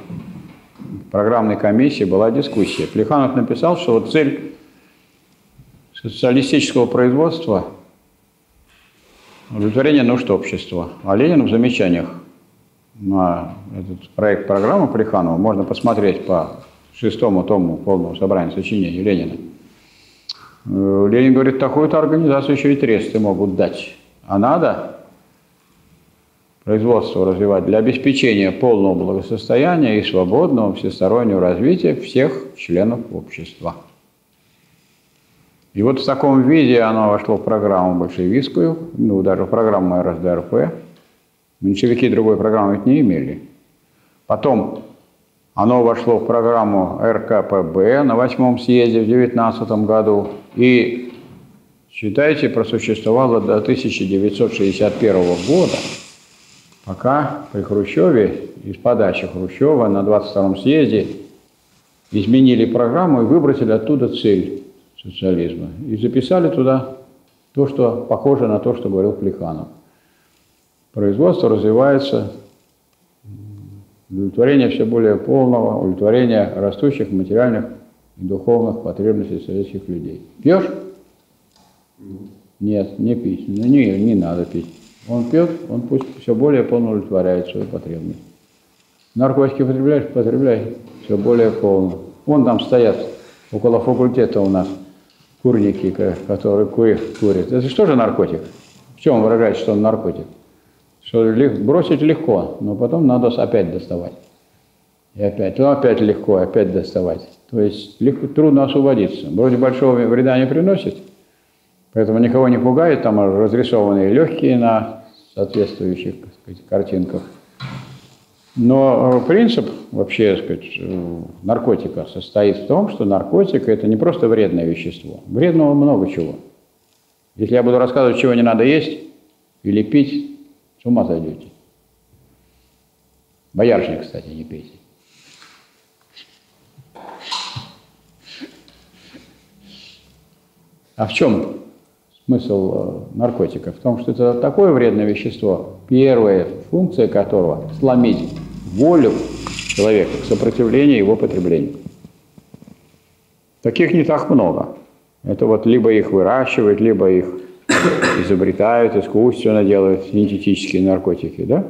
Speaker 1: программной комиссии была дискуссия. Плеханов написал, что вот цель социалистического производства – удовлетворение нужд общества. А Ленин в замечаниях на этот проект программы Плеханова можно посмотреть по шестому тому полного собрания сочинений Ленина. Э, Ленин говорит, такую-то организацию еще и тресты могут дать. А надо производство развивать для обеспечения полного благосостояния и свободного всестороннего развития всех членов общества. И вот в таком виде оно вошло в программу большевистскую, ну, даже в программу РСДРП. Меньшевики другой программы ведь не имели. Потом оно вошло в программу РКПБ на восьмом съезде в 19 году и, считайте, просуществовало до 1961 года, пока при Хрущеве, из подачи Хрущева на 22 съезде изменили программу и выбросили оттуда цель социализма. И записали туда то, что похоже на то, что говорил Плеханов. Производство развивается, удовлетворение все более полного, удовлетворение растущих материальных и духовных потребностей советских людей. Пьешь? Нет, не пить. Ну, не, не надо пить. Он пьет, он пусть все более полно удовлетворяет свою потребность. Наркотики потребляешь? Потребляй. Все более полно. Вон там стоят около факультета у нас курники, которые курят. Это что же наркотик? В чем выражается, что он наркотик? Что бросить легко, но потом надо опять доставать. И опять, ну опять легко, опять доставать. То есть легко, трудно освободиться. Вроде большого вреда не приносит, поэтому никого не пугает, там разрисованные легкие на соответствующих сказать, картинках. Но э, принцип вообще так сказать, э, наркотика состоит в том, что наркотик – это не просто вредное вещество. Вредного много чего. Если я буду рассказывать, чего не надо есть или пить, с ума зайдете. Боярышник, кстати, не пейте. А в чем смысл э, наркотика? В том, что это такое вредное вещество, первая функция которого – сломить волю человека к сопротивлению его потреблению. Таких не так много. Это вот либо их выращивают, либо их [COUGHS] изобретают, искусственно делают синтетические наркотики, да?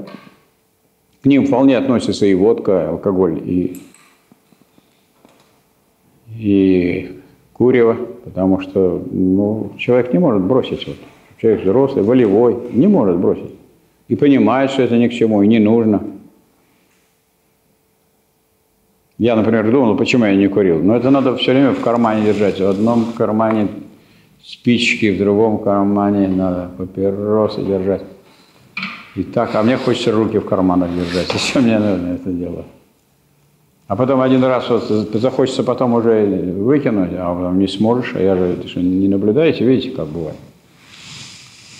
Speaker 1: К ним вполне относятся и водка, алкоголь, и, и курево, потому что ну, человек не может бросить. Вот. Человек взрослый, волевой, не может бросить. И понимает, что это ни к чему, и не нужно. Я, например, думал, почему я не курил. Но это надо все время в кармане держать. В одном кармане спички, в другом кармане надо папиросы держать. И так, а мне хочется руки в карманах держать. [LAUGHS] Зачем мне нужно это делать? А потом один раз вот захочется потом уже выкинуть, а потом не сможешь, а я же что, не наблюдаете, видите, как бывает.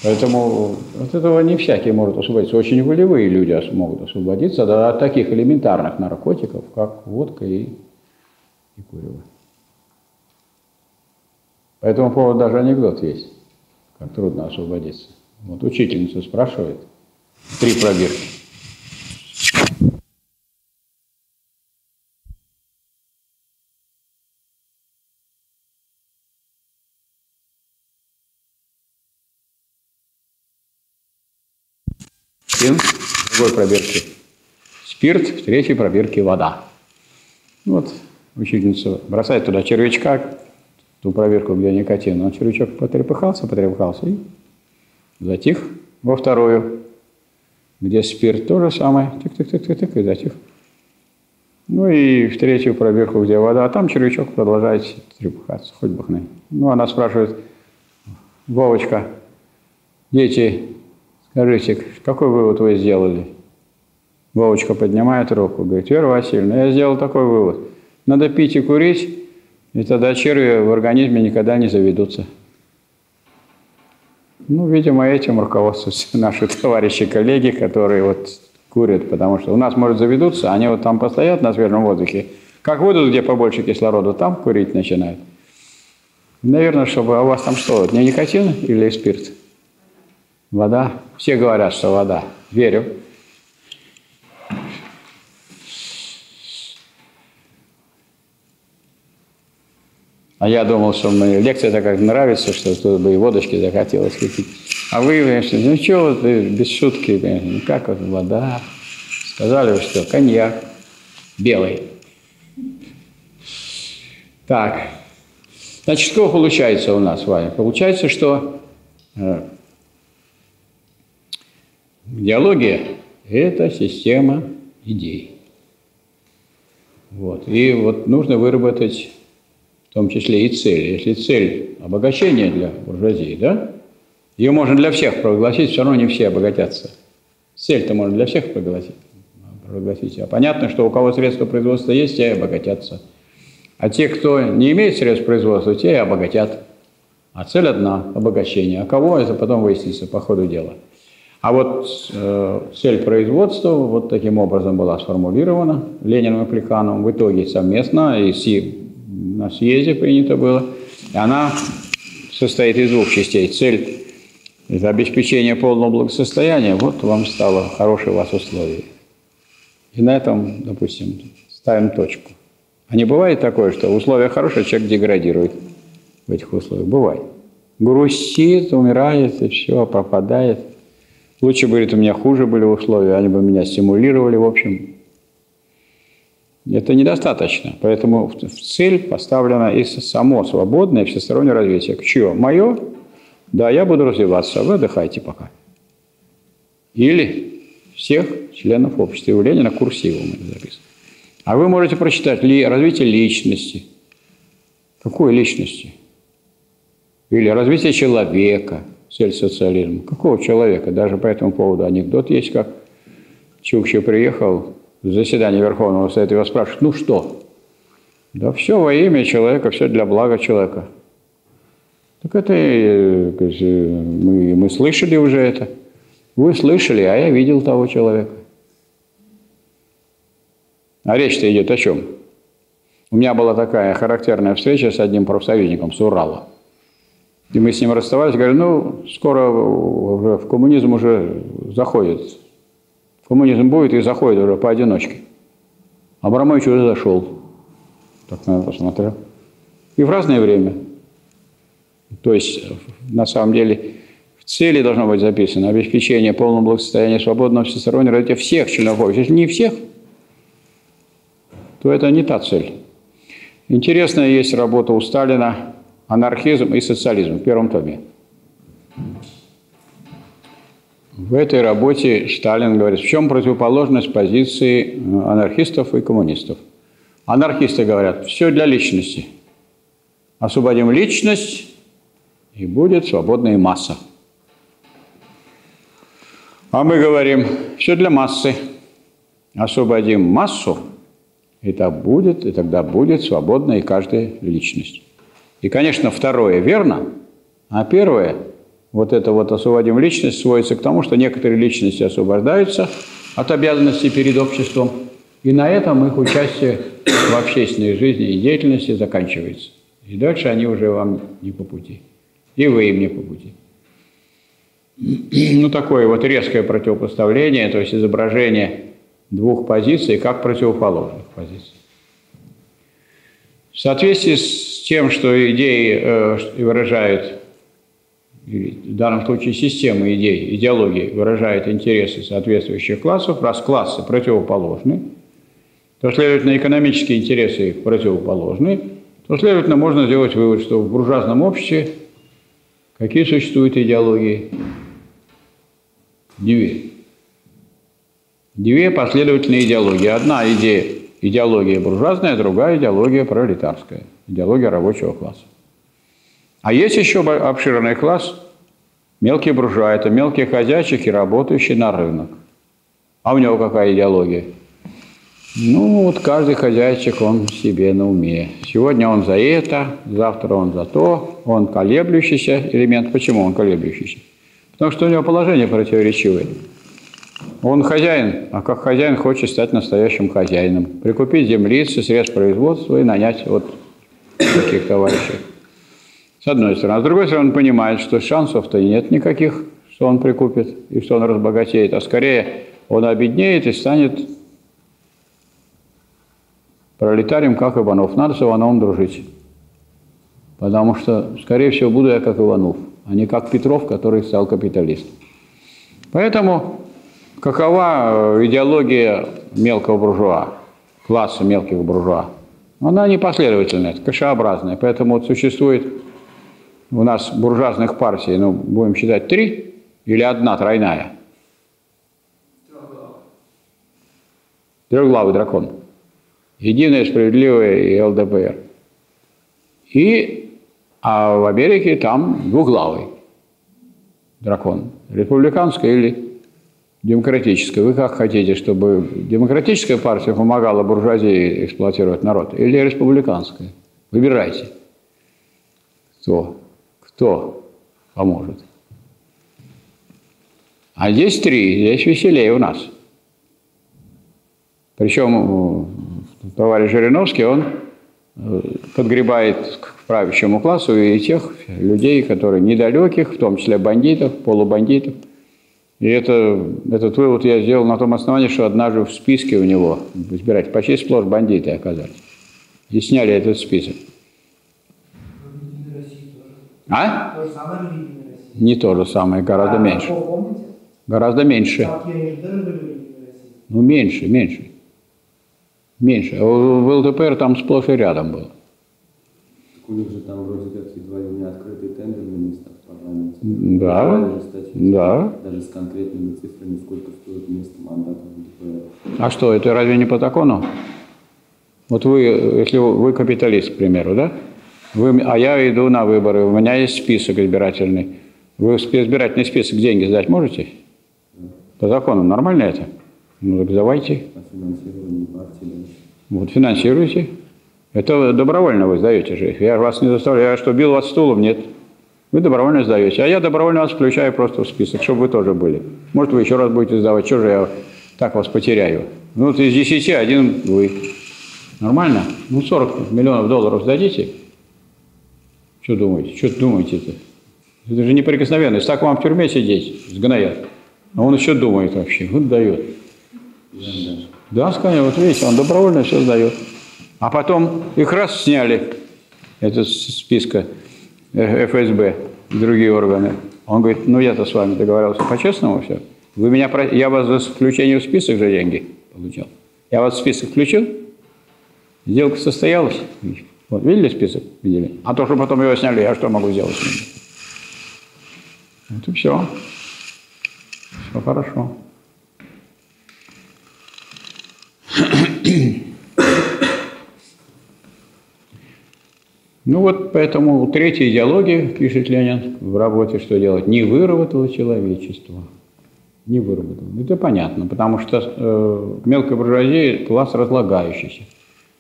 Speaker 1: Поэтому от этого не всякий может освободиться. Очень волевые люди могут освободиться да, от таких элементарных наркотиков, как водка и, и курево. По этому поводу даже анекдот есть, как трудно освободиться. Вот учительница спрашивает, три пробирки. Бензин, в другой пробирке спирт, в третьей пробирке вода. Вот учительница бросает туда червячка, ту проверку, где никотин. Но червячок потрепыхался, потрепыхался и затих во вторую, где спирт то же самое, тык-тык-тык-тык, и затих. Ну и в третью пробирку, где вода, а там червячок продолжает трепыхаться, хоть бы хны. Ну, она спрашивает, Вовочка, дети Скажите, какой вывод вы сделали? Вовочка поднимает руку, говорит, Вера Васильевна, я сделал такой вывод. Надо пить и курить, и тогда черви в организме никогда не заведутся. Ну, видимо, этим руководствуются [LAUGHS] наши товарищи, коллеги, которые вот курят, потому что у нас, может, заведутся, они вот там постоят на свежем воздухе, как выйдут, где побольше кислорода, там курить начинают. Наверное, чтобы, а у вас там что, не никотин или спирт? Вода? Все говорят, что вода. Верю. А я думал, что мне лекция такая нравится, что тут бы и водочки захотелось выпить. А вы, конечно, ну что вы без шутки, ну как вот вода? Сказали, что коньяк белый. Так, значит, что получается у нас вами? Получается, что Диалогия – это система идей. Вот. И вот нужно выработать в том числе и цель. Если цель – обогащение для буржуазии, да, ее можно для всех прогласить, все равно не все обогатятся. Цель-то можно для всех прогласить. прогласить. А понятно, что у кого средства производства есть, те и обогатятся. А те, кто не имеет средств производства, те и обогатят. А цель одна – обогащение. А кого – это потом выяснится по ходу дела – а вот э, цель производства вот таким образом была сформулирована Лениным и Плехановым. В итоге совместно и си, на съезде принято было. И она состоит из двух частей. Цель – это обеспечение полного благосостояния. Вот вам стало хорошее у вас условие. И на этом, допустим, ставим точку. А не бывает такое, что условия хорошие, человек деградирует в этих условиях? Бывает. Грустит, умирает, и все, пропадает – Лучше, говорит, у меня хуже были условия, они бы меня стимулировали, в общем. Это недостаточно. Поэтому в цель поставлена и само свободное всестороннее развитие. Чье? Мое? Да, я буду развиваться, вы отдыхайте пока. Или всех членов общества. И у Ленина курсивом это записано. А вы можете прочитать ли, развитие личности. Какой личности? Или развитие человека – цель социализма. Какого человека? Даже по этому поводу анекдот есть, как Чукча приехал в заседание Верховного Совета, его спрашивают, ну что? Да все во имя человека, все для блага человека. Так это э, мы, мы слышали уже это. Вы слышали, а я видел того человека. А речь-то идет о чем? У меня была такая характерная встреча с одним профсоюзником с Урала. И мы с ним расставались, говорю, ну, скоро уже в коммунизм уже заходит. Коммунизм будет и заходит уже поодиночке. Абрамович уже зашел. Так на посмотрел. И в разное время. То есть, на самом деле, в цели должно быть записано обеспечение полного благосостояния, свободного всестороннего развития всех членов общества. Если не всех, то это не та цель. Интересная есть работа у Сталина анархизм и социализм в первом томе. В этой работе Сталин говорит, в чем противоположность позиции э, анархистов и коммунистов. Анархисты говорят, все для личности. Освободим личность, и будет свободная масса. А мы говорим, все для массы. Освободим массу, и, так будет, и тогда будет свободна и каждая личность. И, конечно, второе верно, а первое, вот это вот освободим личность, сводится к тому, что некоторые личности освобождаются от обязанностей перед обществом, и на этом их участие в общественной жизни и деятельности заканчивается. И дальше они уже вам не по пути. И вы им не по пути. Ну, такое вот резкое противопоставление, то есть изображение двух позиций как противоположных позиций. В соответствии с тем, что идеи э, выражают, в данном случае система идей, идеологии выражает интересы соответствующих классов, раз классы противоположны, то, следовательно, экономические интересы противоположны, то, следовательно, можно сделать вывод, что в буржуазном обществе какие существуют идеологии? Две. Две последовательные идеологии. Одна идея – идеология буржуазная, другая – идеология пролетарская, идеология рабочего класса. А есть еще обширный класс – мелкие буржуа. Это мелкие хозяйчики, работающие на рынок. А у него какая идеология? Ну, вот каждый хозяйчик, он себе на уме. Сегодня он за это, завтра он за то, он колеблющийся элемент. Почему он колеблющийся? Потому что у него положение противоречивое. Он хозяин, а как хозяин хочет стать настоящим хозяином. Прикупить землицы, средств производства и нанять вот таких товарищей. С одной стороны. А с другой стороны, он понимает, что шансов-то нет никаких, что он прикупит и что он разбогатеет. А скорее он обеднеет и станет пролетарием, как Иванов. Надо с Ивановым дружить. Потому что, скорее всего, буду я как Иванов, а не как Петров, который стал капиталистом. Поэтому Какова э, идеология мелкого буржуа, класса мелких буржуа? Она непоследовательная, кашеобразная. Поэтому вот существует у нас буржуазных партий, ну, будем считать, три или одна тройная? Трехглавый дракон. Единая, справедливая и ЛДПР. И а в Америке там двуглавый дракон. Республиканская или демократическая. Вы как хотите, чтобы демократическая партия помогала буржуазии эксплуатировать народ или республиканская? Выбирайте. Кто? Кто поможет? А здесь три, здесь веселее у нас. Причем товарищ Жириновский, он э, подгребает к правящему классу и тех людей, которые недалеких, в том числе бандитов, полубандитов – и это, этот вывод я сделал на том основании, что однажды в списке у него избирать почти сплошь бандиты оказались. И сняли этот список. А?
Speaker 3: То же самое
Speaker 1: Не то же самое, гораздо
Speaker 3: а,
Speaker 1: меньше. Гораздо меньше. Ну, меньше, меньше. Меньше. А в ЛДПР там сплошь и рядом было.
Speaker 2: У них же там вроде как едва ли не открытый тендер на места.
Speaker 1: Да, да.
Speaker 2: Даже с конкретными цифрами, сколько стоит место мандата в.
Speaker 1: А что, это разве не по закону? Вот вы, если вы, капиталист, к примеру, да? Вы, а я иду на выборы, у меня есть список избирательный. Вы в избирательный список деньги сдать можете? По закону нормально это? Ну так давайте.
Speaker 2: А финансирование партии дальше?
Speaker 1: Вот финансируйте. Это добровольно вы сдаете же. Я вас не заставляю. Я что, бил вас стулом? Нет. Вы добровольно сдаете. А я добровольно вас включаю просто в список, чтобы вы тоже были. Может, вы еще раз будете сдавать. Что же я так вас потеряю? Ну, вот из 10 один вы. Нормально? Ну, 40 миллионов долларов сдадите? Что думаете? Что думаете-то? Это же неприкосновенность. Так вам в тюрьме сидеть, сгноят. А он еще думает вообще. Вот дает. Да, конечно, вот видите, он добровольно все сдает. А потом их раз сняли, этот списка ФСБ и другие органы. Он говорит, ну я-то с вами договорился по-честному все. Вы меня, я вас за включение в список за деньги получал. Я вас в список включил, сделка состоялась. Вот, видели список? Видели? А то, что потом его сняли, я что могу сделать с ним? Вот и все. Все хорошо. Ну вот поэтому третья идеология, пишет Ленин в работе, что делать, не выработало человечество. Не выработало. Это понятно, потому что э, мелкая буржуазия – класс разлагающийся.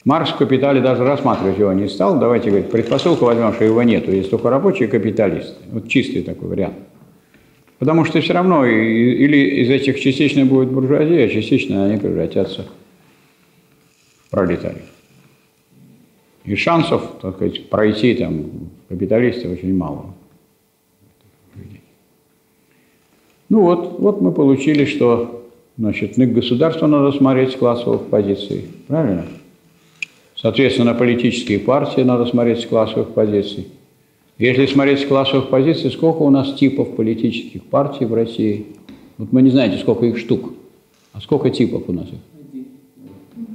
Speaker 1: Маркс в «Капитале» даже рассматривать его не стал. Давайте говорить, предпосылку возьмем, что его нету, есть только рабочие капиталисты. Вот чистый такой вариант. Потому что все равно или из этих частично будет буржуазия, а частично они превратятся в пролетариев. И шансов, так сказать, пройти там капиталисты очень мало. Ну вот, вот мы получили, что значит, на государство надо смотреть с классовых позиций. Правильно? Соответственно, политические партии надо смотреть с классовых позиций. Если смотреть с классовых позиций, сколько у нас типов политических партий в России? Вот мы не знаете, сколько их штук. А сколько типов у нас их?
Speaker 2: Один.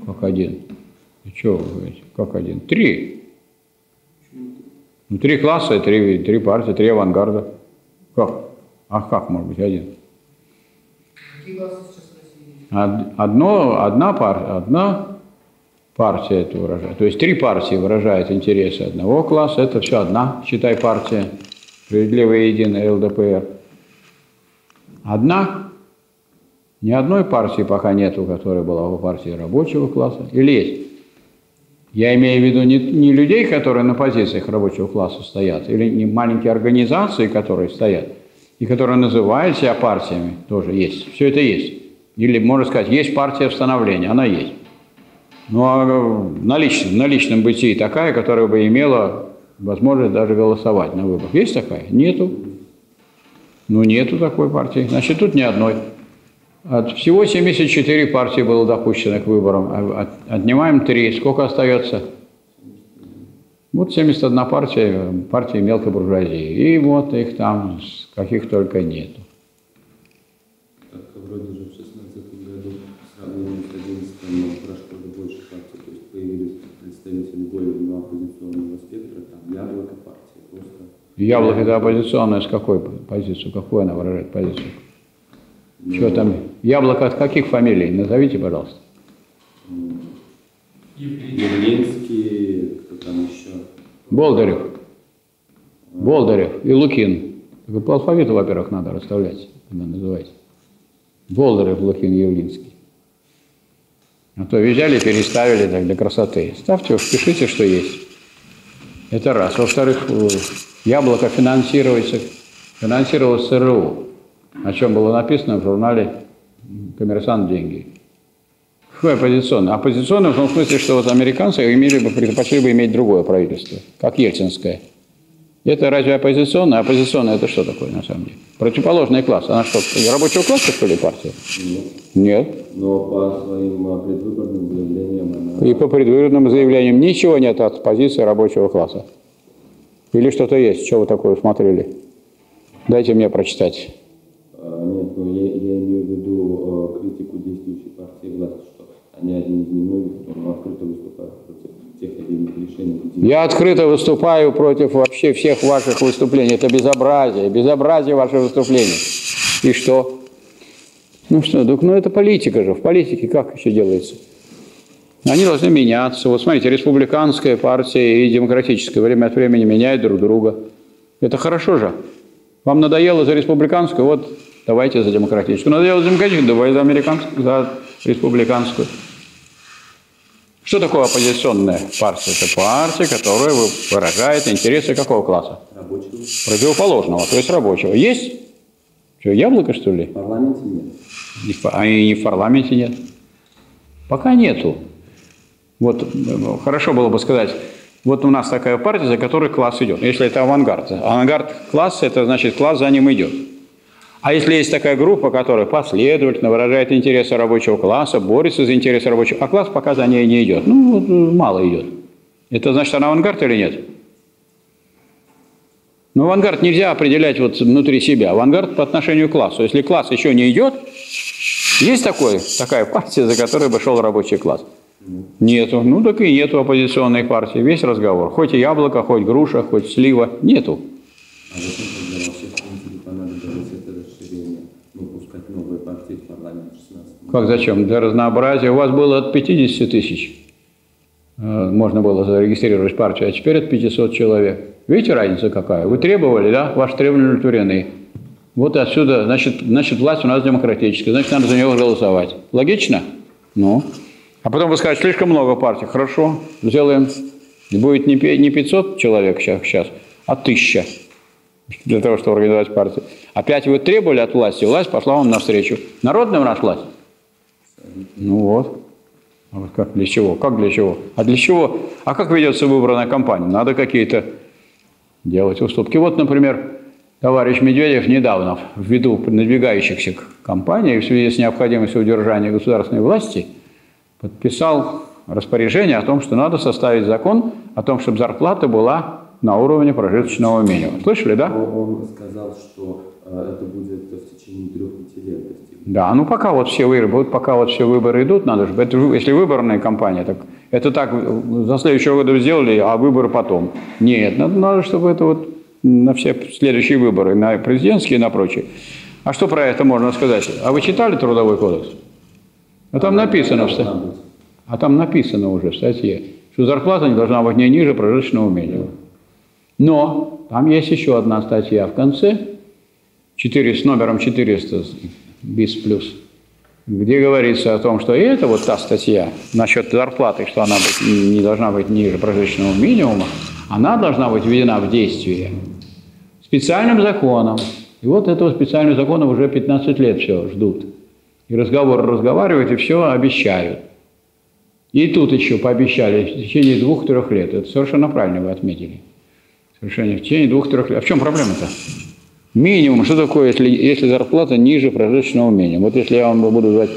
Speaker 1: Как один. Что вы говорите? Как один? Три. Ну, три класса, три, три партии, три авангарда. Как? А как может быть один?
Speaker 3: Какие классы сейчас в России
Speaker 1: Одно, одна, пар, одна партия это выражает. То есть три партии выражают интересы одного класса. Это все одна, считай, партия. Справедливая единая ЛДПР. Одна. Ни одной партии пока нету, которая была бы партией рабочего класса. Или есть? Я имею в виду не, не людей, которые на позициях рабочего класса стоят, или не маленькие организации, которые стоят, и которые называют себя партиями, тоже есть. Все это есть. Или, можно сказать, есть партия становления, она есть. Ну, а на личном, на личном бытии такая, которая бы имела возможность даже голосовать на выборах. Есть такая? Нету. Ну, нету такой партии. Значит, тут ни одной. От всего 74 партии было допущено к выборам. А от- Отнимаем 3. Сколько остается? Вот 71 партия, партия мелкой буржуазии. И вот их там, каких только нету.
Speaker 2: Так вроде же в 16 году сравнении с 11 прошло же больше партий, то есть появились представители более оппозиционного спектра, там яблоко просто
Speaker 1: Яблоко это оппозиционная с какой позицию? Какую она выражает позицию? Что там? Яблоко от каких фамилий? Назовите, пожалуйста.
Speaker 2: Явленский, кто там еще,
Speaker 1: Болдырев. Болдырев и Лукин. Только по алфавиту, во-первых, надо расставлять, когда называете. Болдырев, Лукин, Явлинский. А то взяли, переставили так для красоты. Ставьте, уж пишите, что есть. Это раз. Во-вторых, э, яблоко финансируется, финансировалось СРУ, о чем было написано в журнале «Коммерсант. Деньги». Какое оппозиционное? Оппозиционное в том смысле, что вот американцы имели бы, предпочли бы иметь другое правительство, как ельцинское. Это разве оппозиционное? Оппозиционное это что такое на самом деле? Противоположный класс. Она что, рабочего класса, что ли, партия?
Speaker 2: нет.
Speaker 1: Нет.
Speaker 2: Но по своим а, предвыборным заявлениям она
Speaker 1: И по предвыборным заявлениям ничего нет от позиции рабочего класса. Или что-то есть? Что вы такое смотрели? Дайте мне прочитать.
Speaker 2: А, Нет, ну я, я имею в виду э, критику действующей партии власти, что они одни из немногих, кто ну, открыто выступают против тех или иных решений.
Speaker 1: Я открыто выступаю против вообще всех ваших выступлений. Это безобразие, безобразие ваше выступление. И что? Ну что, так, ну это политика же. В политике как еще делается? Они должны меняться. Вот смотрите, республиканская партия и демократическая время от времени меняют друг друга. Это хорошо же. Вам надоело за республиканскую, вот давайте за демократическую. Надоело за демократическую, давай за американскую, за республиканскую. Что такое оппозиционная партия? Это партия, которая выражает интересы какого класса?
Speaker 2: Рабочего
Speaker 1: Противоположного, то есть рабочего. Есть? Что, яблоко, что ли?
Speaker 2: в парламенте нет.
Speaker 1: А и не в парламенте нет. Пока нету. Вот э, хорошо было бы сказать, вот у нас такая партия, за которой класс идет. Если это авангард. Авангард класса, это значит класс за ним идет. А если есть такая группа, которая последовательно выражает интересы рабочего класса, борется за интересы рабочего, а класс пока за ней не идет, ну, э, мало идет. Это значит, она авангард или нет? Но авангард нельзя определять вот внутри себя. Авангард по отношению к классу. Если класс еще не идет, есть такой, такая партия, за которой бы шел рабочий класс? Нету. Ну так и нету оппозиционной партии. Весь разговор. Хоть и яблоко, хоть груша, хоть слива. Нету.
Speaker 2: А зачем тогда во всех принципе понадобилось это расширение, ну, пускать новые партии в парламент в 16
Speaker 1: Как зачем? Для разнообразия. У вас было от 50 тысяч. э, можно было зарегистрировать партию, а теперь от 500 человек. Видите разница какая? Вы требовали, да? Ваши требования удовлетворены. Вот отсюда, значит, значит, власть у нас демократическая, значит, надо за нее голосовать. Логично? Ну. А потом вы скажете, слишком много партий. Хорошо, сделаем. Будет не 500 человек сейчас, а 1000 для того, чтобы организовать партию. Опять вы требовали от власти, власть пошла вам навстречу. Народная власть? Ну вот. А вот как для чего? Как для чего? А для чего? А как ведется выборная кампания? Надо какие-то делать уступки. Вот, например, товарищ Медведев недавно, ввиду надвигающихся кампаний в связи с необходимостью удержания государственной власти, подписал распоряжение о том, что надо составить закон о том, чтобы зарплата была на уровне прожиточного минимума. Слышали, да?
Speaker 2: Он сказал, что э, это будет в течение трех-пяти лет.
Speaker 1: Да, ну пока вот все выборы, пока вот все выборы идут, надо же, это, если выборная кампания, так это так за следующего года сделали, а выборы потом. Нет, надо, надо, чтобы это вот на все следующие выборы, на президентские и на прочие. А что про это можно сказать? А вы читали Трудовой кодекс? А там написано, в, а там написано уже в статье, что зарплата не должна быть не ниже прожиточного минимума. Но там есть еще одна статья в конце, 4, с номером 400 bis плюс, где говорится о том, что и это вот та статья насчет зарплаты, что она быть, не должна быть ниже прожиточного минимума, она должна быть введена в действие специальным законом. И вот этого специального закона уже 15 лет все ждут. И разговоры разговаривают, и все обещают. И тут еще пообещали в течение двух-трех лет. Это совершенно правильно вы отметили. Совершенно в течение двух-трех лет. А в чем проблема-то? Минимум, что такое, если, если зарплата ниже прожиточного минимума? Вот если я вам буду давать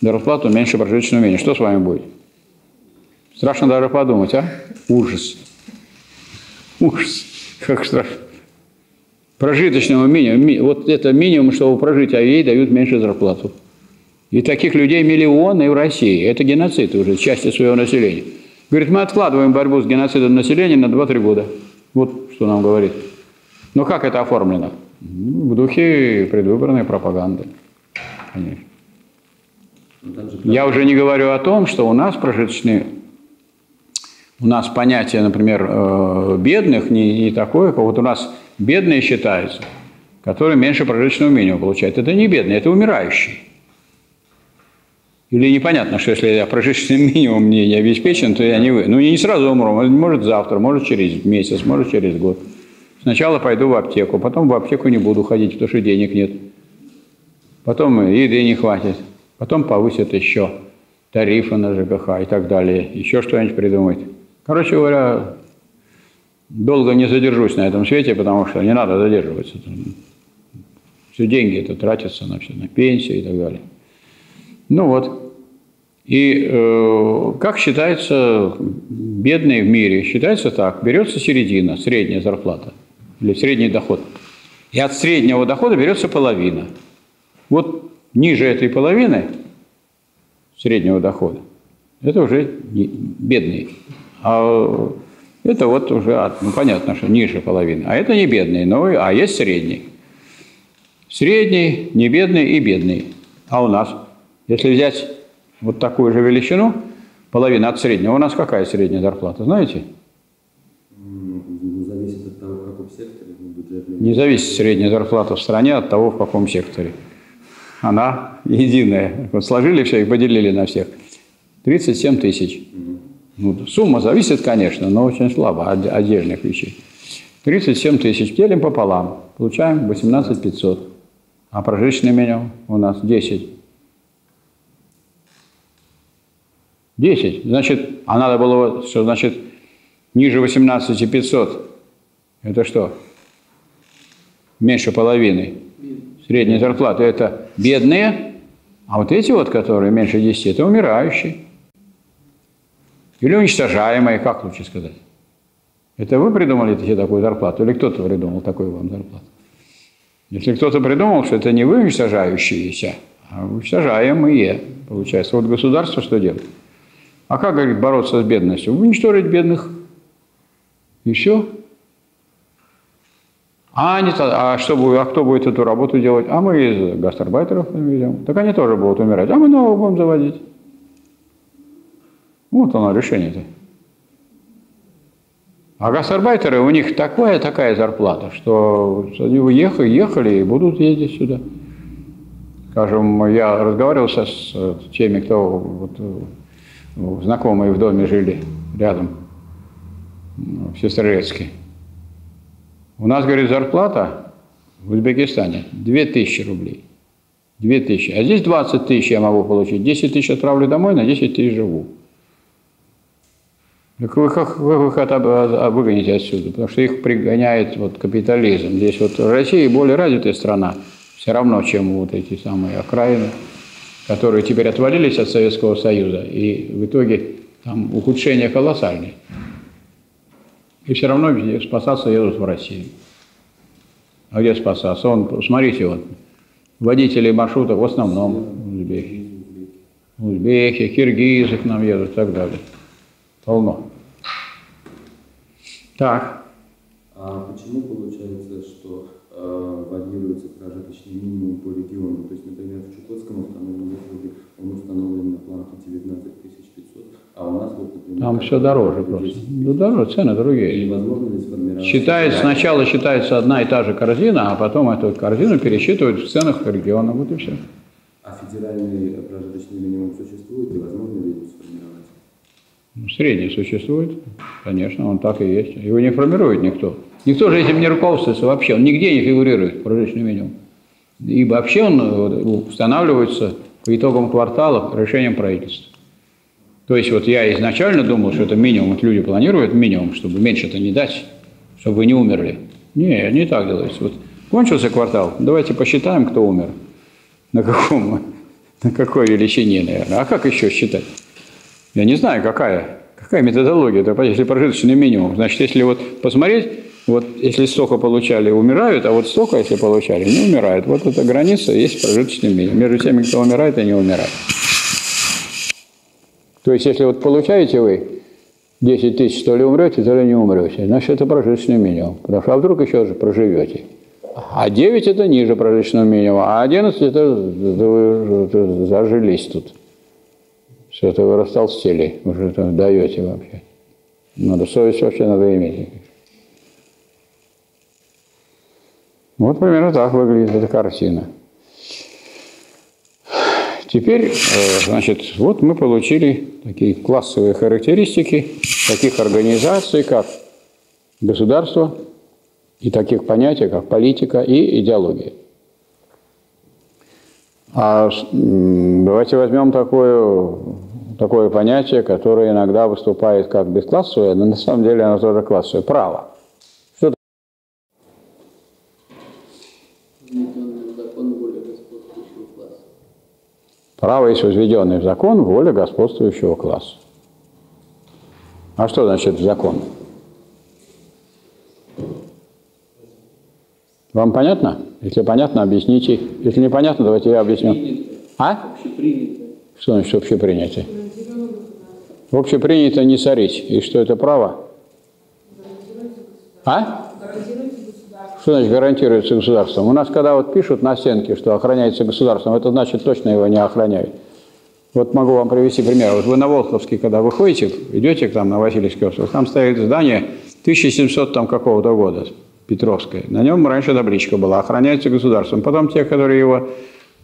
Speaker 1: зарплату меньше прожиточного минимума, что с вами будет? Страшно даже подумать, а? Ужас. Ужас. Как страшно. Прожиточного минимума, вот это минимум, чтобы прожить, а ей дают меньше зарплату. И таких людей миллионы в России. Это геноцид уже, части своего населения. Говорит, мы откладываем борьбу с геноцидом населения на 2-3 года. Вот что нам говорит. Но как это оформлено? В духе предвыборной пропаганды. Конечно. Я уже не говорю о том, что у нас прожиточные, у нас понятие, например, э, бедных не, не такое, как вот у нас бедные считаются, которые меньше прожиточного минимума получают. Это не бедные, это умирающие. Или непонятно, что если я прожиточный минимум мне не обеспечен, то я не вы. Ну, я не сразу умру, может завтра, может через месяц, может через год. Сначала пойду в аптеку, потом в аптеку не буду ходить, потому что денег нет. Потом еды не хватит. Потом повысят еще тарифы на ЖКХ и так далее. Еще что-нибудь придумать. Короче говоря, долго не задержусь на этом свете, потому что не надо задерживаться. Все деньги это тратятся на все, на пенсию и так далее. Ну вот. И э, как считается бедные в мире? Считается так. Берется середина, средняя зарплата или средний доход. И от среднего дохода берется половина. Вот ниже этой половины среднего дохода, это уже бедные. А это вот уже, ну понятно, что ниже половины. А это не бедные, но, а есть средний. Средний, не бедный и бедный. А у нас, если взять вот такую же величину, половина от среднего, у нас какая средняя зарплата, знаете? Не зависит средняя зарплата в стране от того, в каком секторе. Она единая. Вот сложили все и поделили на всех. 37 тысяч. Ну, сумма зависит, конечно, но очень слабо от отдельных вещей. 37 тысяч делим пополам. Получаем 18 500. А прожиточный минимум у нас 10. 10. Значит, а надо было, что значит, ниже 18 500. Это что? меньше половины средней зарплаты, это бедные, а вот эти вот, которые меньше 10, это умирающие. Или уничтожаемые, как лучше сказать. Это вы придумали себе такую зарплату, или кто-то придумал такую вам зарплату? Если кто-то придумал, что это не вы уничтожающиеся, а уничтожаемые, получается. Вот государство что делает? А как, говорит, бороться с бедностью? Уничтожить бедных. И все. А, они, а, что а кто будет эту работу делать? А мы из гастарбайтеров ведем. Так они тоже будут умирать. А мы нового будем заводить. Вот оно решение-то. А гастарбайтеры, у них такая такая зарплата, что они уехали, ехали и будут ездить сюда. Скажем, я разговаривал с теми, кто вот, знакомые в доме жили рядом, в Сестрорецке. У нас, говорит, зарплата в Узбекистане 2000 рублей. 2000. А здесь 20 тысяч я могу получить. 10 тысяч отправлю домой, на 10 тысяч живу. Так вы как вы их от- от- выгоните отсюда? Потому что их пригоняет вот капитализм. Здесь вот Россия более развитая страна, все равно, чем вот эти самые окраины, которые теперь отвалились от Советского Союза. И в итоге там ухудшение колоссальное. И все равно спасаться едут в Россию. А где спасаться? Он, смотрите, вот, водители маршрутов в основном узбеки. Узбеки, киргизы к нам едут и так далее. Полно. Так,
Speaker 2: А почему получается, варьируется прожиточный минимум по региону? То есть, например, в Чукотском автономном округе он установлен на планке 19 500, а у нас вот, например...
Speaker 1: там все дороже
Speaker 2: 10
Speaker 1: просто.
Speaker 2: 000.
Speaker 1: Ну, дороже, цены
Speaker 2: И
Speaker 1: другие.
Speaker 2: возможно ли сформировать...
Speaker 1: Считается, сначала считается одна и та же корзина, а потом эту корзину пересчитывают в ценах региона. Вот и все.
Speaker 2: А федеральный прожиточный минимум существует, и возможно ли его сформировать?
Speaker 1: Ну, Средний существует, конечно, он так и есть. Его не формирует никто. Никто же этим не руководствуется вообще. Он нигде не фигурирует, прожиточный минимум. И вообще он э, устанавливается по итогам квартала решением правительства. То есть вот я изначально думал, что это минимум, вот люди планируют минимум, чтобы меньше-то не дать, чтобы вы не умерли. Не, не так делается. Вот кончился квартал, давайте посчитаем, кто умер. На каком, [LAUGHS] на какой величине, наверное. А как еще считать? Я не знаю, какая, какая методология. Это, если прожиточный минимум, значит, если вот посмотреть, вот если столько получали, умирают, а вот столько, если получали, не умирают. Вот эта граница есть прожиточный минимум. Между теми, кто умирает и не умирает. То есть, если вот получаете вы 10 тысяч, то ли умрете, то ли не умрете, значит, это прожиточный минимум. Потому что а вдруг еще же проживете. А 9 это ниже прожиточного минимума, а 11 это вы зажились тут. Что-то вы растолстели, уже даете вообще. Надо совесть вообще надо иметь. Вот примерно так выглядит эта картина. Теперь, э, значит, вот мы получили такие классовые характеристики таких организаций, как государство, и таких понятий, как политика и идеология. А давайте возьмем такое, такое понятие, которое иногда выступает как бесклассовое, но на самом деле оно тоже классовое. Право. Что это?
Speaker 5: Введенный в закон воля господствующего класса.
Speaker 1: Право есть возведенный в закон воля господствующего класса. А что значит закон? Вам понятно? Если понятно, объясните. Если непонятно, давайте я объясню.
Speaker 5: Принято,
Speaker 1: А?
Speaker 5: общепринято.
Speaker 1: Что значит общепринятое? Общепринято не сорить. И что это право? А? Что значит гарантируется государством? У нас, когда вот пишут на стенке, что охраняется государством, это значит точно его не охраняют. Вот могу вам привести пример. Вот вы на Волховский, когда выходите, идете там на Васильевский остров, там стоит здание 1700 там какого-то года, Петровское. На нем раньше табличка была, охраняется государством. Потом те, которые его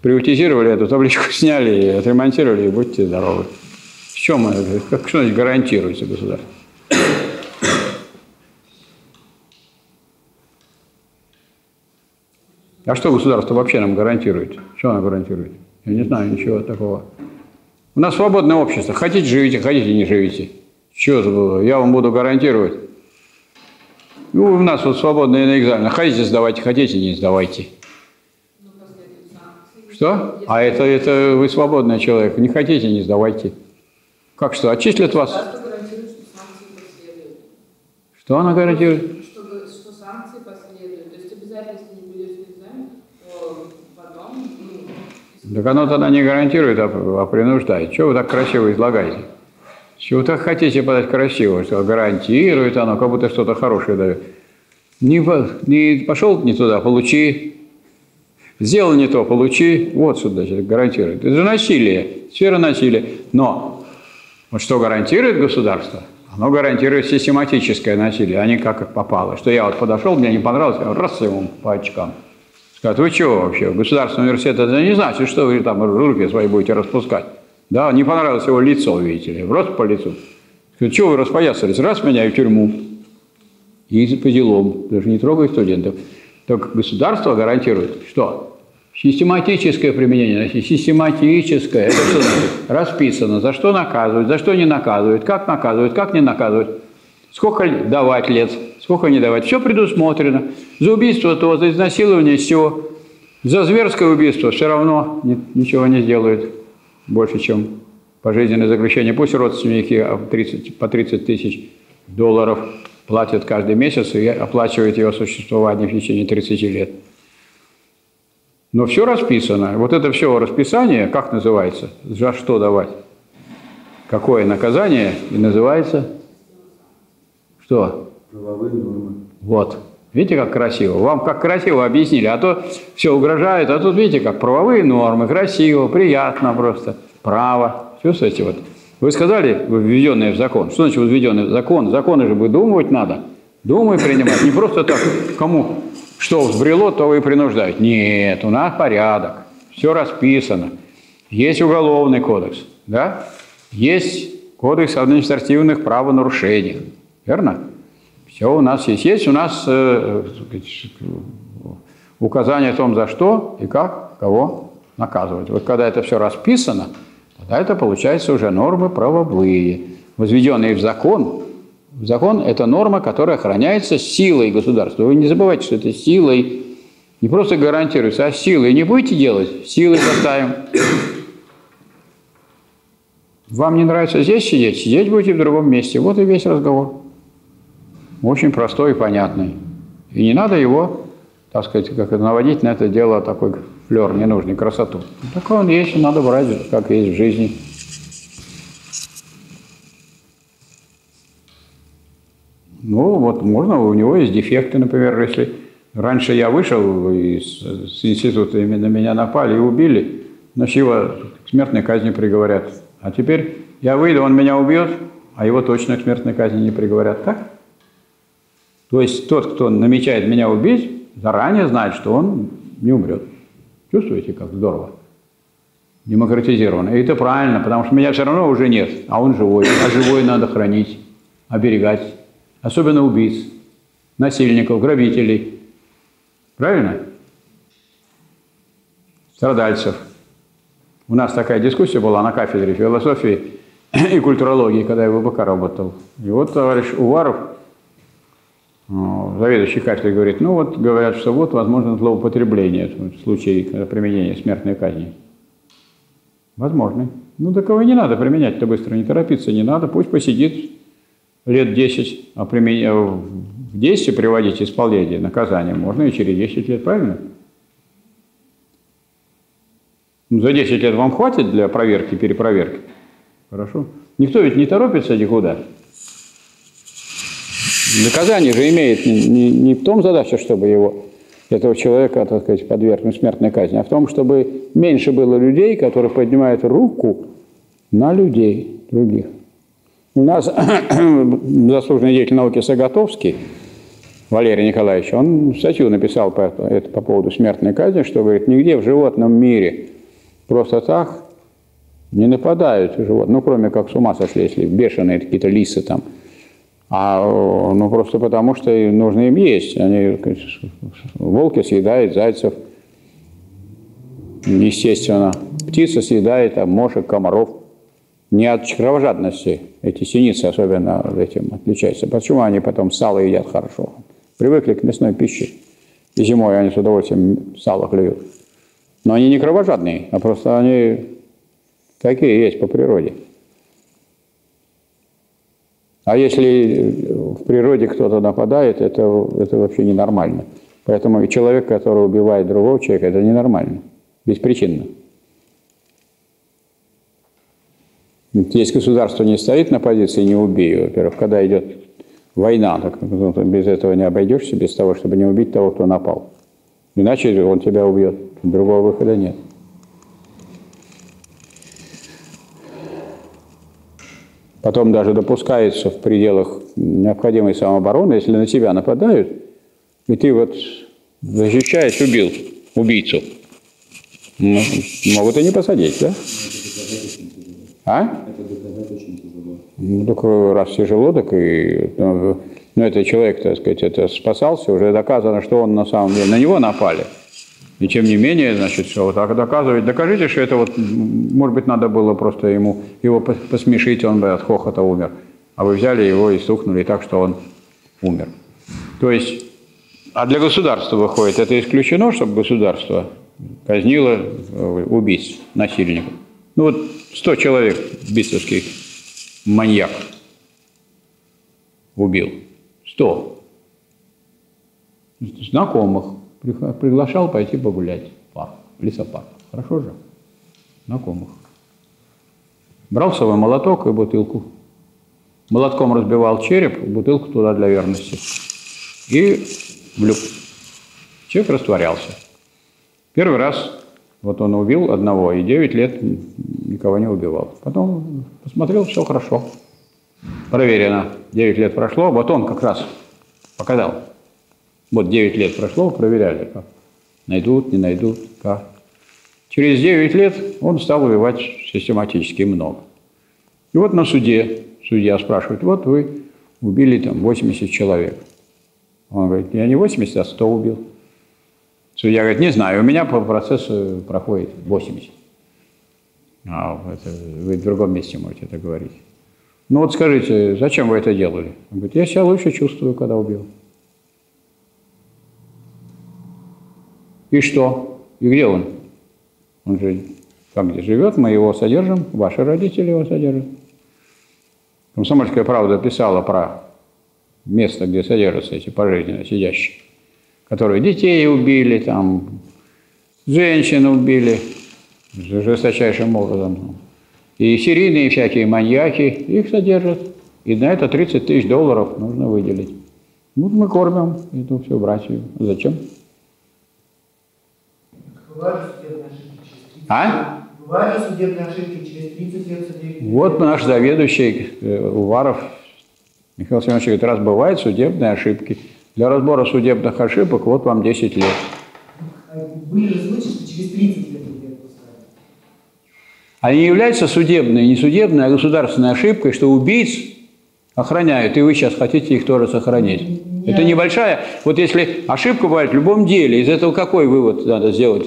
Speaker 1: приватизировали, эту табличку [LAUGHS] сняли отремонтировали, и будьте здоровы. В чем это? Как, что значит гарантируется государство? А что государство вообще нам гарантирует? Что оно гарантирует? Я не знаю ничего такого. У нас свободное общество. Хотите, живите, хотите, не живите. Что это было? Я вам буду гарантировать. Ну, у нас вот свободные на экзаменах. Хотите, сдавайте, хотите, не сдавайте. Что? А это, это вы свободный человек. Не хотите, не сдавайте. Как что, отчислят вас?
Speaker 6: Что
Speaker 1: она гарантирует?
Speaker 6: Что, что санкции последуют. То есть обязательно, если не придешь на экзамен, то потом, ну,
Speaker 1: Так оно тогда не гарантирует, а, а принуждает. Чего вы так красиво излагаете? Чего вы так хотите подать красиво, что гарантирует оно, как будто что-то хорошее дает. Не, не пошел не туда, получи. Сделал не то, получи. Вот что значит гарантирует. Это же насилие, сфера насилия. Но вот что гарантирует государство? Оно гарантирует систематическое насилие, а не как попало. Что я вот подошел, мне не понравилось, раз ему по очкам. Скажут, вы чего вообще, государственный университет, это не значит, что вы там руки свои будете распускать. Да, не понравилось его лицо, видите ли, просто по лицу. Скажут, чего вы распоясались, раз меня и в тюрьму. И по делам, даже не трогай студентов. Только государство гарантирует, что Систематическое применение, систематическое, это что значит? Расписано, за что наказывают, за что не наказывают, как наказывают, как не наказывают, сколько давать лет, сколько не давать. Все предусмотрено. За убийство то, за изнасилование все. За зверское убийство все равно ничего не сделают больше, чем пожизненное заключение. Пусть родственники 30, по 30 тысяч долларов платят каждый месяц и оплачивают его существование в течение 30 лет. Но все расписано. Вот это все расписание, как называется? За что давать? Какое наказание? И называется что?
Speaker 2: Правовые нормы.
Speaker 1: Вот. Видите, как красиво? Вам как красиво объяснили. А то все угрожает, а тут видите, как правовые нормы, красиво, приятно просто. Право. Чувствуете? Вот. Вы сказали, введенное в закон. Что значит введенное в закон? Законы же выдумывать надо. Думай принимать. Не просто так, кому что взбрело, то и принуждают. Нет, у нас порядок, все расписано. Есть уголовный кодекс, да? Есть кодекс административных правонарушений, верно? Все у нас есть. Есть у нас э, указание о том, за что и как, кого наказывать. Вот когда это все расписано, тогда это получается уже нормы правовые, возведенные в закон, Закон – это норма, которая охраняется силой государства. Вы не забывайте, что это силой не просто гарантируется, а силой. Не будете делать – силой поставим. Вам не нравится здесь сидеть? Сидеть будете в другом месте. Вот и весь разговор. Очень простой и понятный. И не надо его, так сказать, как наводить на это дело такой флер ненужный, красоту. Такой он есть, надо брать, как есть в жизни. Ну, вот можно, у него есть дефекты, например, если раньше я вышел из, с института, и на меня напали и убили, значит, его к смертной казни приговорят. А теперь я выйду, он меня убьет, а его точно к смертной казни не приговорят. Так? То есть тот, кто намечает меня убить, заранее знает, что он не умрет. Чувствуете, как здорово? Демократизировано. И это правильно, потому что меня все равно уже нет, а он живой. А живой надо хранить, оберегать особенно убийц, насильников, грабителей. Правильно? Страдальцев. У нас такая дискуссия была на кафедре философии и культурологии, когда я в ВБК работал. И вот товарищ Уваров, заведующий кафедрой, говорит, ну вот говорят, что вот возможно злоупотребление в случае применения смертной казни. Возможно. Ну, такого не надо применять-то быстро, не торопиться не надо, пусть посидит лет 10, а применя... в действие приводить исполнение наказания можно и через 10 лет, правильно? Ну, за 10 лет вам хватит для проверки, перепроверки? Хорошо. Никто ведь не торопится никуда. Наказание же имеет не, не, в том задача, чтобы его, этого человека, так сказать, подвергнуть смертной казни, а в том, чтобы меньше было людей, которые поднимают руку на людей других. У нас [CLEARS THROAT] заслуженный деятель науки Сагатовский, Валерий Николаевич, он статью написал по, это, по поводу смертной казни, что говорит, нигде в животном мире просто так не нападают животные, ну, кроме как с ума сошли, если бешеные какие-то лисы там, а ну, просто потому, что нужно им есть. Они, волки съедают зайцев, естественно. Птица съедает а мошек, комаров – не от кровожадности. Эти синицы особенно этим отличаются. Почему они потом сало едят хорошо? Привыкли к мясной пище. И зимой они с удовольствием сало клюют. Но они не кровожадные, а просто они такие есть по природе. А если в природе кто-то нападает, это, это вообще ненормально. Поэтому человек, который убивает другого человека, это ненормально, беспричинно. Если государство не стоит на позиции «не убей», во-первых, когда идет война, так, ну, без этого не обойдешься, без того, чтобы не убить того, кто напал. Иначе он тебя убьет. Другого выхода нет. Потом даже допускается в пределах необходимой самообороны, если на тебя нападают, и ты вот защищаешь, убил убийцу, ну, могут и не посадить, да? А? Ну, только раз тяжело, так и... Ну, ну, это человек, так сказать, это спасался, уже доказано, что он на самом деле... На него напали. И тем не менее, значит, все, вот так доказывать. Докажите, что это вот, может быть, надо было просто ему, его посмешить, он бы от хохота умер. А вы взяли его и стукнули так, что он умер. То есть, а для государства выходит, это исключено, чтобы государство казнило э, убийц, насильников. Ну вот 100 человек бистовских маньяк убил. 100. Знакомых приглашал пойти погулять в парк, в лесопарк. Хорошо же? Знакомых. Брал с собой молоток и бутылку. Молотком разбивал череп, бутылку туда для верности. И влюб. Человек растворялся. Первый раз вот он убил одного, и 9 лет никого не убивал. Потом посмотрел, все хорошо. Проверено. 9 лет прошло, вот он как раз показал. Вот 9 лет прошло, проверяли, как. Найдут, не найдут, как. Через 9 лет он стал убивать систематически много. И вот на суде судья спрашивает, вот вы убили там 80 человек. Он говорит, я не 80, а 100 убил. Судья говорит, не знаю, у меня по процессу проходит 80. А это, вы в другом месте можете это говорить. Ну вот скажите, зачем вы это делали? Он говорит, я себя лучше чувствую, когда убил. И что? И где он? Он же там, где живет, мы его содержим, ваши родители его содержат. Комсомольская правда писала про место, где содержатся эти пожизненно сидящие которые детей убили, там, женщин убили жесточайшим образом. И серийные всякие маньяки, их содержат. И на это 30 тысяч долларов нужно выделить. Вот мы кормим эту всю братью. Зачем?
Speaker 3: Бывают судебные ошибки через 30
Speaker 1: А?
Speaker 3: Бывают же судебные ошибки через 30 лет судей.
Speaker 1: Вот наш заведующий э, Уваров Михаил Семенович говорит, раз бывают судебные ошибки – для разбора судебных ошибок вот вам 10 лет.
Speaker 3: Были же случаи, что через 30 лет.
Speaker 1: Они являются судебной, не судебной, а государственной ошибкой, что убийц охраняют, и вы сейчас хотите их тоже сохранить. Нет. Это небольшая... Вот если ошибка бывает в любом деле, из этого какой вывод надо сделать?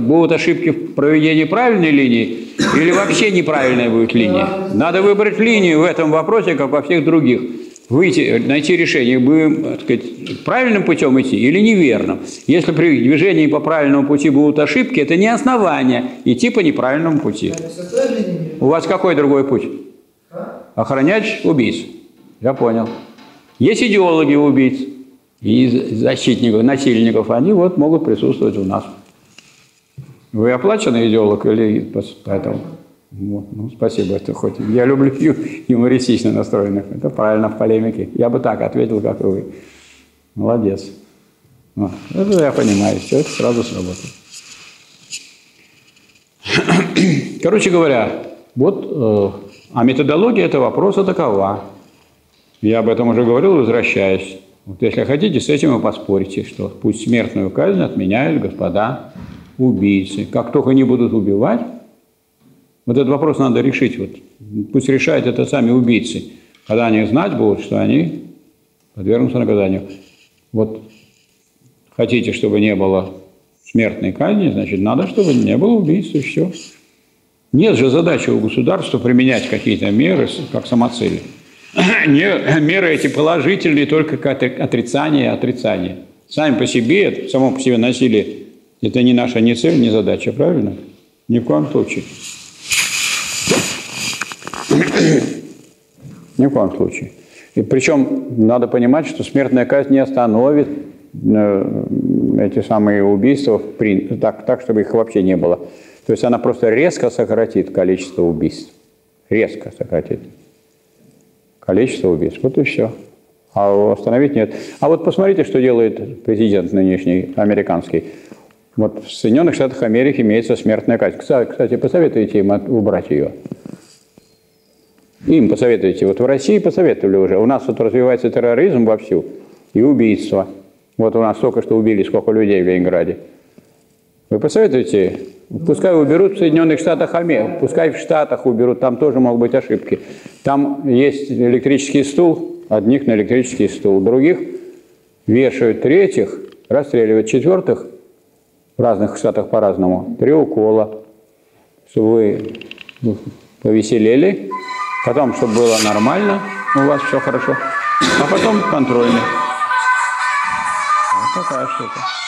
Speaker 1: Будут ошибки в проведении правильной линии или вообще неправильная будет линия? Надо выбрать линию в этом вопросе, как во всех других выйти, найти решение, будем так сказать, правильным путем идти или неверным. Если при движении по правильному пути будут ошибки, это не основание идти по неправильному пути. У вас какой другой путь? Охранять убийц. Я понял. Есть идеологи убийц и защитников, насильников. Они вот могут присутствовать у нас. Вы оплаченный идеолог или поэтому? Вот, ну, спасибо, это хоть. Я люблю [LAUGHS] юмористично настроенных. Это правильно в полемике. Я бы так ответил, как и вы. Молодец. Вот. Это я понимаю, все это сразу сработает. Короче говоря, вот, э, а методология этого вопроса такова. Я об этом уже говорил, возвращаясь. Вот если хотите, с этим вы поспорите, что пусть смертную казнь отменяют господа убийцы. Как только не будут убивать, вот этот вопрос надо решить. Вот. Пусть решают это сами убийцы. Когда они знать будут, что они подвергнутся наказанию. Вот хотите, чтобы не было смертной казни, значит, надо, чтобы не было убийцы, все. Нет же задачи у государства применять какие-то меры как самоцели. [CLEARS THROAT] Не, меры эти положительные только как отрицание отрицание. Сами по себе, само по себе насилие, это не наша ни цель, ни задача, правильно? Ни в коем случае. [CLEARS THROAT] Ни в коем случае. И причем надо понимать, что смертная казнь не остановит э, эти самые убийства так, так, чтобы их вообще не было. То есть она просто резко сократит количество убийств. Резко сократит количество убийств. Вот и все. А остановить нет. А вот посмотрите, что делает президент нынешний, американский. Вот в Соединенных Штатах Америки имеется смертная казнь. Кстати, посоветуйте им убрать ее. Им посоветуйте. Вот в России посоветовали уже. У нас вот развивается терроризм вовсю и убийство. Вот у нас только что убили сколько людей в Ленинграде. Вы посоветуете, пускай уберут в Соединенных Штатах Америки, пускай в Штатах уберут, там тоже могут быть ошибки. Там есть электрический стул, одних на электрический стул, других вешают, третьих расстреливают, четвертых в разных штатах по-разному, три укола, чтобы вы повеселели, потом, чтобы было нормально, у вас все хорошо, а потом контрольный. Вот такая штука.